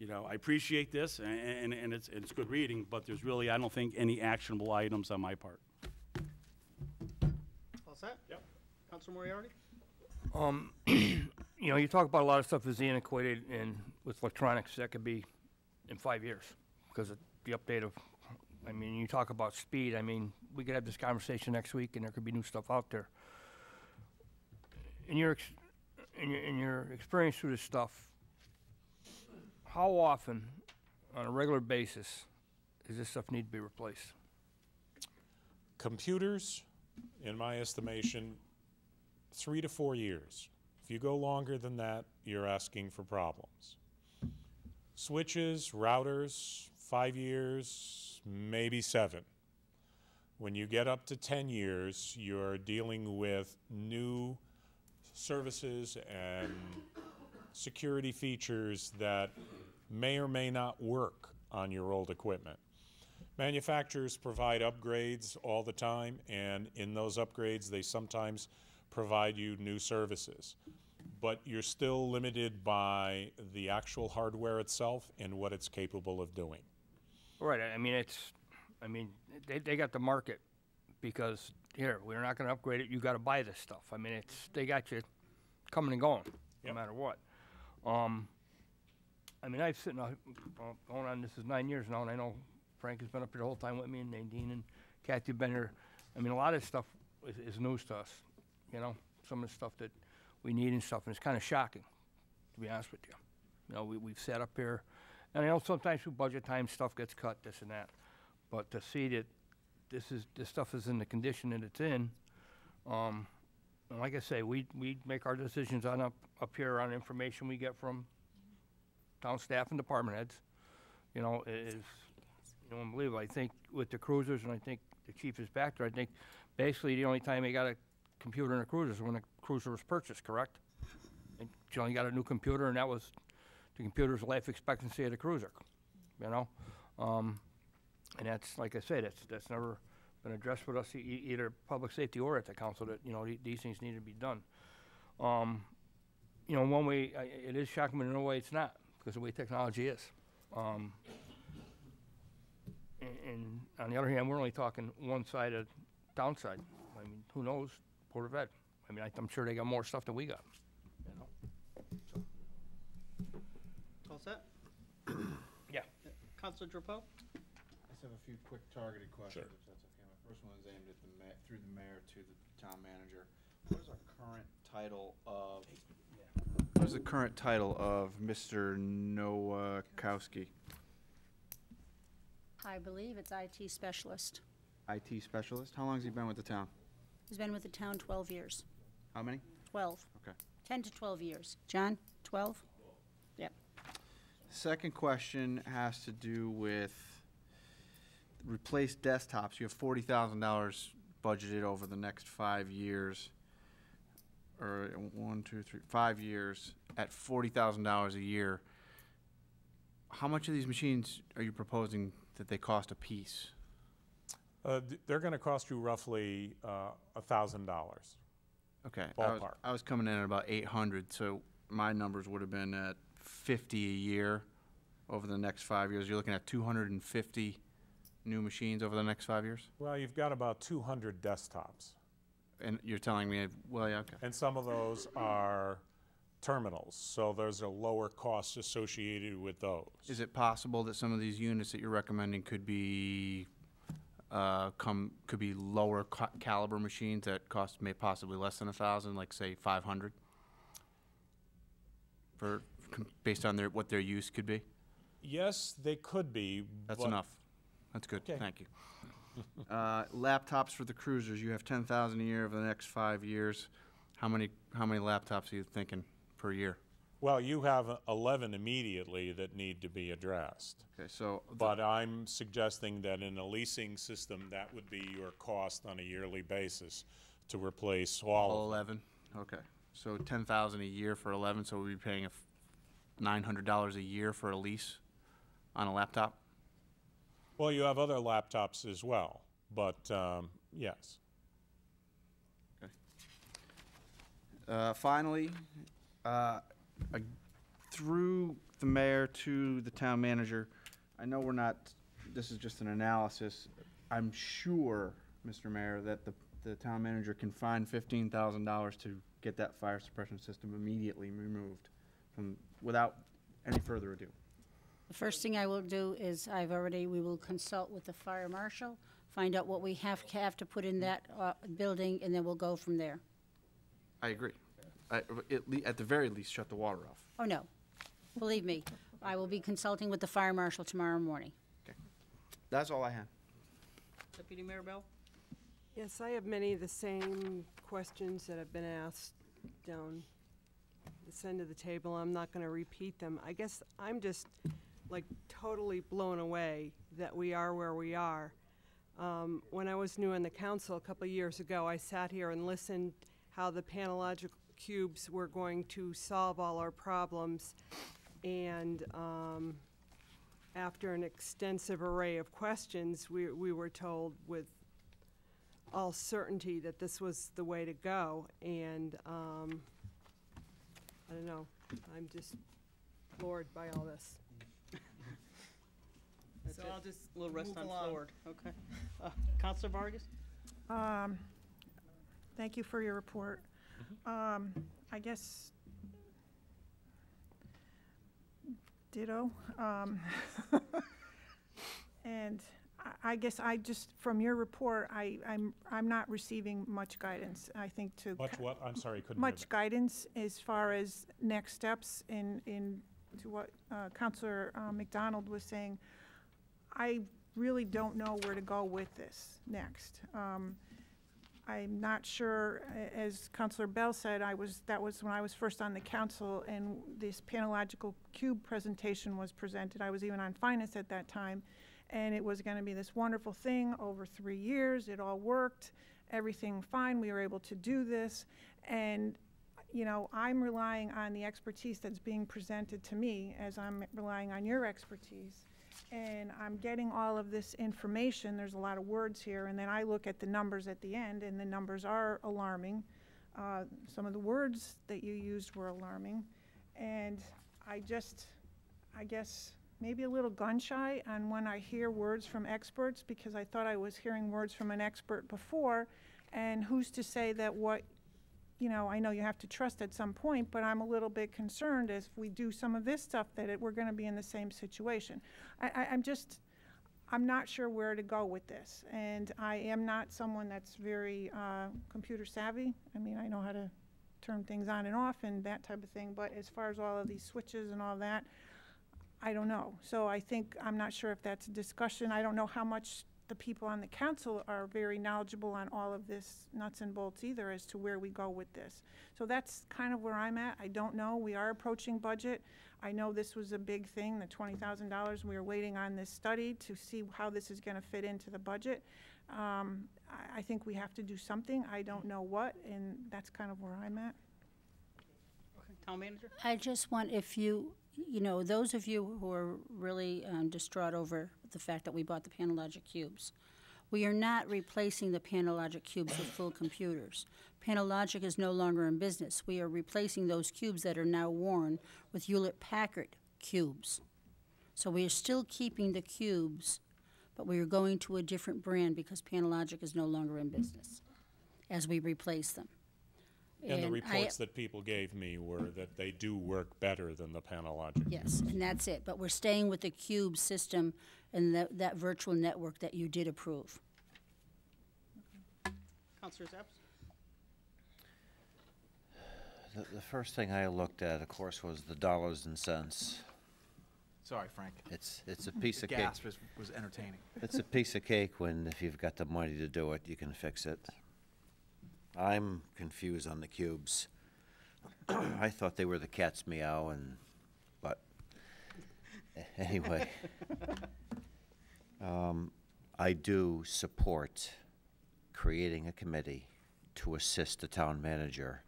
you know, I appreciate this, a- a- and, and it's, it's good reading, but there's really, I don't think, any actionable items on my part. All set? Yep. Counselor Moriarty? Um, you know, you talk about a lot of stuff is antiquated and with electronics, that could be in five years. Because of the update of, I mean, you talk about speed, I mean, we could have this conversation next week and there could be new stuff out there. In your, ex- in your, in your experience through this stuff, how often, on a regular basis, does this stuff need to be replaced? Computers, in my estimation, three to four years. If you go longer than that, you're asking for problems. Switches, routers, five years, maybe seven. When you get up to 10 years, you're dealing with new services and security features that may or may not work on your old equipment. Manufacturers provide upgrades all the time, and in those upgrades, they sometimes provide you new services. But you're still limited by the actual hardware itself and what it's capable of doing. Right, I mean, it's, I mean, they, they got the market, because, here, we're not gonna upgrade it, you gotta buy this stuff. I mean, it's, they got you coming and going, no matter what. Um, I mean, I've sitting, uh, going on, this is nine years now, and I know Frank has been up here the whole time with me, and Nadine and Kathy have been here. I mean, a lot of stuff is, is news to us, you know, some of the stuff that we need and stuff, and it's kinda shocking, to be honest with you. You know, we, we've sat up here, and I know sometimes through budget time, stuff gets cut, this and that. But to see that this is, this stuff is in the condition that it's in, um, and like I say, we, we make our decisions on up, up here on information we get from town staff and department heads. You know, it is, you know, unbelievable. I think with the cruisers, and I think the chief is back there, I think basically the only time they got a computer in a cruiser when the cruiser was purchased, correct? And you only got a new computer, and that was the computer's life expectancy of the cruiser, you know? Um, and that's, like I said, that's, that's never been addressed with us, e- either public safety or at the council, that, you know, the- these things need to be done. Um, you know, one way, I- it is shocking, but in a way, it's not, because the way technology is. Um, a- and on the other hand, we're only talking one side of downside. I mean, who knows, Port of Ed. I mean, I- I'm sure they got more stuff than we got, you know? All set? Yeah. Counselor Drapeau? I just have a few quick targeted questions, Sure. if that's okay. My first one is aimed at the ma- through the mayor to the town manager. What is our current title of, what is the current title of Mr. Nowakowski? I believe it's IT specialist. IT specialist? How long has he been with the town? He's been with the town 12 years. How many? 12. Okay. 10 to 12 years. John, 12? Yep. Second question has to do with replace desktops. You have forty thousand dollars budgeted over the next five years. Or one, two, three, five years at forty thousand dollars a year. How much of these machines are you proposing that they cost a piece? Uh, they're going to cost you roughly uh, $1,000. Okay, I was, I was coming in at about eight hundred, so my numbers would have been at fifty a year over the next five years. You're looking at two hundred and fifty new machines over the next five years? Well, you've got about 200 desktops, And you're telling me, well, yeah, okay. and some of those are terminals, so there's a lower cost associated with those. Is it possible that some of these units that you're recommending could be, uh, come, could be lower ca- caliber machines that cost may possibly less than a thousand, like say five hundred? For, com- based on their, what their use could be? Yes, they could be. That's but- enough. That's good, Okay. thank you. Uh, laptops for the cruisers, you have ten thousand a year over the next five years. How many, how many laptops are you thinking per year? Well, you have uh, 11 immediately that need to be addressed. Okay, so. But I'm suggesting that in a leasing system, that would be your cost on a yearly basis to replace all All of them. eleven, okay. So ten thousand a year for eleven, so we'd be paying a nine hundred dollars a year for a lease on a laptop? Well, you have other laptops as well, but um, yes. Uh, finally, uh, I- through the mayor to the town manager, I know we're not, this is just an analysis. I'm sure, Mr. Mayor, that the, the town manager can find fifteen thousand dollars to get that fire suppression system immediately removed from, without any further ado. The first thing I will do is, I've already, we will consult with the fire marshal, find out what we have, have to put in that, uh, building, and then we'll go from there. I agree. I, at, le- at the very least, shut the water off. Oh, no. Believe me, I will be consulting with the fire marshal tomorrow morning. Okay. That's all I have. Deputy Mayor Bell? Yes, I have many of the same questions that have been asked down this end of the table. I'm not gonna repeat them. I guess I'm just like totally blown away that we are where we are. Um, when I was new on the council a couple of years ago, I sat here and listened how the Pano Logic cubes were going to solve all our problems. And, um, after an extensive array of questions, we, we were told with all certainty that this was the way to go, and, um, I don't know, I'm just floored by all this. So I'll just A little rest move on along. Florida, okay. Uh, Counselor Vargas? Um, Thank you for your report. Um, I guess ditto. Um, And I- I guess I just, from your report, I, I'm, I'm not receiving much guidance, I think, to. Much what? I'm sorry, couldn't hear Much that. guidance as far as next steps in, in, to what uh, Counselor uh, McDonald was saying. I really don't know where to go with this next. Um, I'm not sure, as Counselor Bell said, I was, that was when I was first on the council, and this Pano Logic cube presentation was presented. I was even on finance at that time, and it was gonna be this wonderful thing over three years. It all worked, everything fine, we were able to do this. And, you know, I'm relying on the expertise that's being presented to me as I'm relying on your expertise. And I'm getting all of this information, there's a lot of words here, and then I look at the numbers at the end, and the numbers are alarming. Uh, Some of the words that you used were alarming. And I just, I guess, maybe a little gun shy on when I hear words from experts, because I thought I was hearing words from an expert before. And who's to say that what, you know, I know you have to trust at some point, but I'm a little bit concerned if we do some of this stuff, that it, we're gonna be in the same situation. I, I, I'm just, I'm not sure where to go with this. And I am not someone that's very, uh, computer savvy. I mean, I know how to turn things on and off and that type of thing, but as far as all of these switches and all that, I don't know. So I think, I'm not sure if that's a discussion. I don't know how much the people on the council are very knowledgeable on all of this nuts and bolts either as to where we go with this. So that's kind of where I'm at. I don't know. We are approaching budget. I know this was a big thing, the twenty thousand dollars. We are waiting on this study to see how this is gonna fit into the budget. Um, I, I think we have to do something. I don't know what, and that's kind of where I'm at. Town Manager? I just want, if you, you know, those of you who are really um, distraught over the fact that we bought the Pano Logic cubes, we are not replacing the Pano Logic cubes with full computers. Pano Logic is no longer in business. We are replacing those cubes that are now worn with Hewlett-Packard cubes. So we are still keeping the cubes, but we are going to a different brand because Pano Logic is no longer in business as we replace them. And the I- reports that people gave me were that they do work better than the Pano Logic. Yes, and that's it. But we're staying with the cube system and that, that virtual network that you did approve. Counselor Zaps? The, the first thing I looked at, of course, was the dollars and cents. Sorry, Frank. It's, it's a piece of cake. Gas was, was entertaining. It's a piece of cake when, if you've got the money to do it, you can fix it. I'm confused on the cubes. I thought they were the cat's meow and, but, anyway. Um, I do support creating a committee to assist the town manager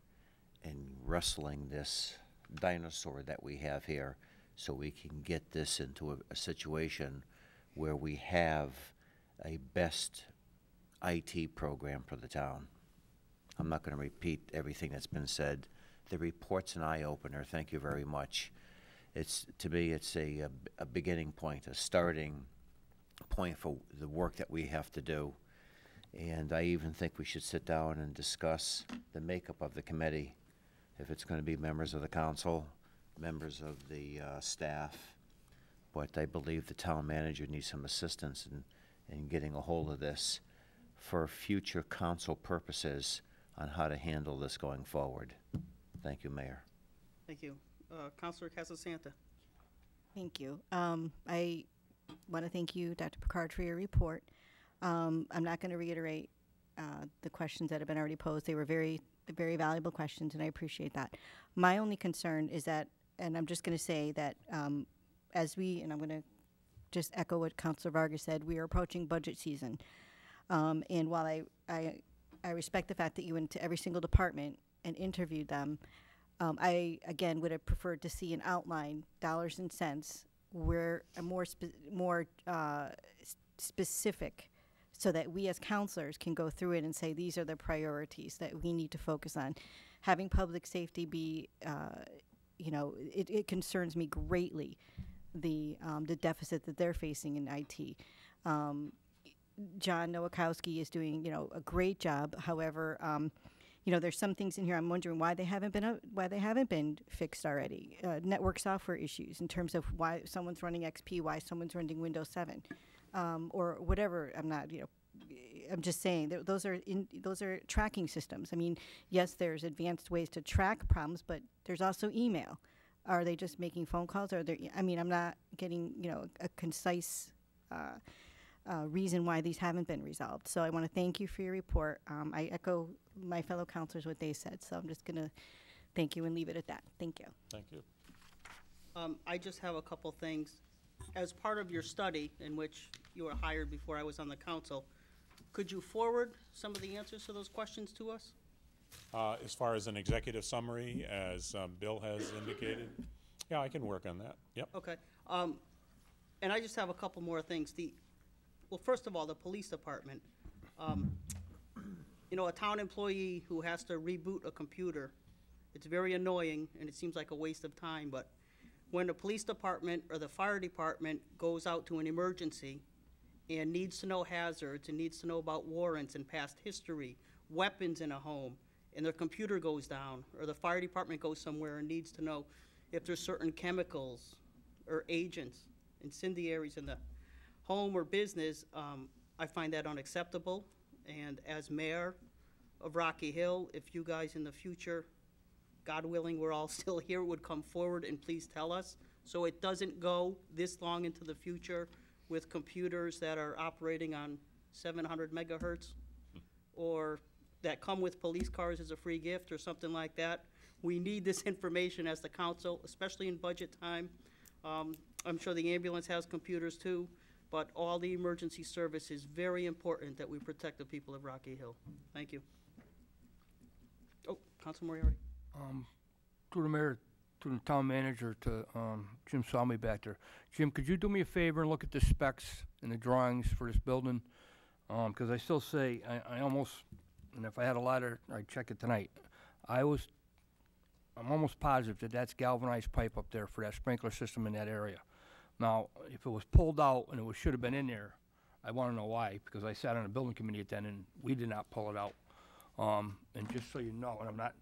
in wrestling this dinosaur that we have here so we can get this into a, a situation where we have a best IT program for the town. I'm not going to repeat everything that's been said. The report's an eye-opener. Thank you very much. It's, to me, it's a, a, a beginning point, a starting point for the work that we have to do. And I even think we should sit down and discuss the makeup of the committee. If it's going to be members of the council, members of the uh, staff. But I believe the town manager needs some assistance in, in getting a hold of this for future council purposes on how to handle this going forward. Thank you, Mayor. Thank you. Uh, Counselor Casasanta. Thank you. Um, I want to thank you, Dr. Picard, for your report. Um, I'm not going to reiterate uh, the questions that have been already posed. They were very, very valuable questions, and I appreciate that. My only concern is that, and I'm just going to say that um, as we, and I'm going to just echo what Councilor Vargas said, we are approaching budget season. Um, and while I, I, I respect the fact that you went to every single department and interviewed them, um, I, again, would have preferred to see an outline, dollars and cents, where a more, spe- more uh, specific, so that we as counselors can go through it and say, these are the priorities that we need to focus on. Having public safety be, uh, you know, it, it concerns me greatly, the, um, the deficit that they're facing in IT. Um, John Nowakowski is doing, you know, a great job. However, um, you know, there's some things in here I'm wondering why they haven't been uh, why they haven't been fixed already. Uh, network software issues in terms of why someone's running XP, why someone's running Windows 7, um, or whatever. I'm not, you know. I'm just saying that those are in, those are tracking systems. I mean, yes, there's advanced ways to track problems, but there's also email. Are they just making phone calls? Or they? I mean, I'm not getting you know a concise uh, uh, reason why these haven't been resolved. So I want to thank you for your report. Um, I echo my fellow counselors what they said. So I'm just going to thank you and leave it at that. Thank you. Thank you. Um, I just have a couple things. As part of your study, in which you were hired before I was on the council, could you forward some of the answers to those questions to us? Uh, As far as an executive summary, as um, Bill has indicated, yeah, I can work on that. Yep. Okay. Um, and I just have a couple more things. The, well, first of all, the police department. Um, you know, a town employee who has to reboot a computer, it's very annoying and it seems like a waste of time, but when the police department or the fire department goes out to an emergency and needs to know hazards and needs to know about warrants and past history, weapons in a home, and their computer goes down, or the fire department goes somewhere and needs to know if there's certain chemicals or agents, incendiaries in the home or business, um, I find that unacceptable. And as mayor of Rocky Hill, if you guys in the future, God willing, we're all still here, would come forward and please tell us, so it doesn't go this long into the future with computers that are operating on seven hundred megahertz, or that come with police cars as a free gift, or something like that. We need this information as the council, especially in budget time. Um, I'm sure the ambulance has computers too, but all the emergency service is very important that we protect the people of Rocky Hill. Thank you. Oh, Council Moriarty. Um, to the mayor, to the town manager, to, um, Jim saw me back there. Jim, could you do me a favor and look at the specs and the drawings for this building? Um, 'cause I still say, I, I almost, and if I had a ladder, I'd check it tonight. I was, I'm almost positive that that's galvanized pipe up there for that sprinkler system in that area. Now, if it was pulled out and it was, should have been in there, I wanna know why, because I sat on the building committee at then and we did not pull it out. Um, and just so you know, and I'm not,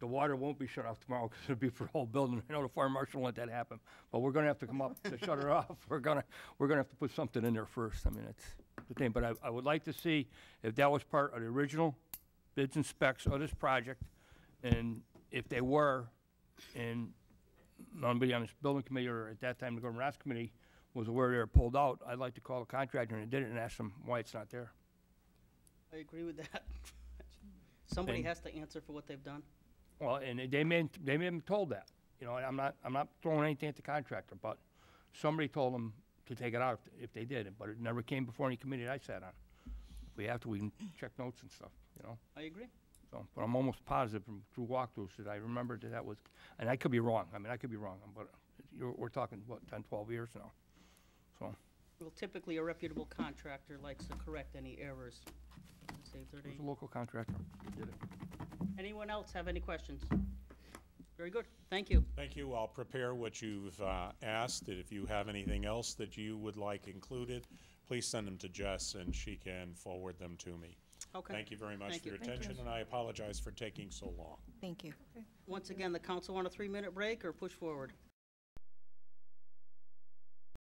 the water won't be shut off tomorrow because it'll be for the whole building. I know the fire marshal let that happen, but we're gonna have to come up to shut it off. We're gonna, we're gonna have to put something in there first. I mean, it's the thing, but I, I would like to see if that was part of the original bids and specs of this project. And if they were, and nobody on this building committee or at that time the government Ross committee was aware they were pulled out, I'd like to call the contractor and did it and ask them why it's not there. I agree with that. Somebody And- has to answer for what they've done. Well, and they may, they may have been told that, you know, and I'm not, I'm not throwing anything at the contractor, but somebody told them to take it out if they did, it, but it never came before any committee I sat on. If we have to, we can check notes and stuff, you know, I agree. So, but I'm almost positive from, through walkthroughs that I remember that that was, and I could be wrong, I mean, I could be wrong, but you're, we're talking, what, 10, 12 years now, so. Well, typically, a reputable contractor likes to correct any errors. Saved their It was name. a local contractor. Did it. Anyone else have any questions? Very good, thank you. Thank you. I'll prepare what you've uh, asked. and If you have anything else that you would like included, please send them to Jess and she can forward them to me. Okay. Thank you very much Thank for your you. attention, and I apologize for taking so long. Thank you. Once again, the council want a three-minute break or push forward?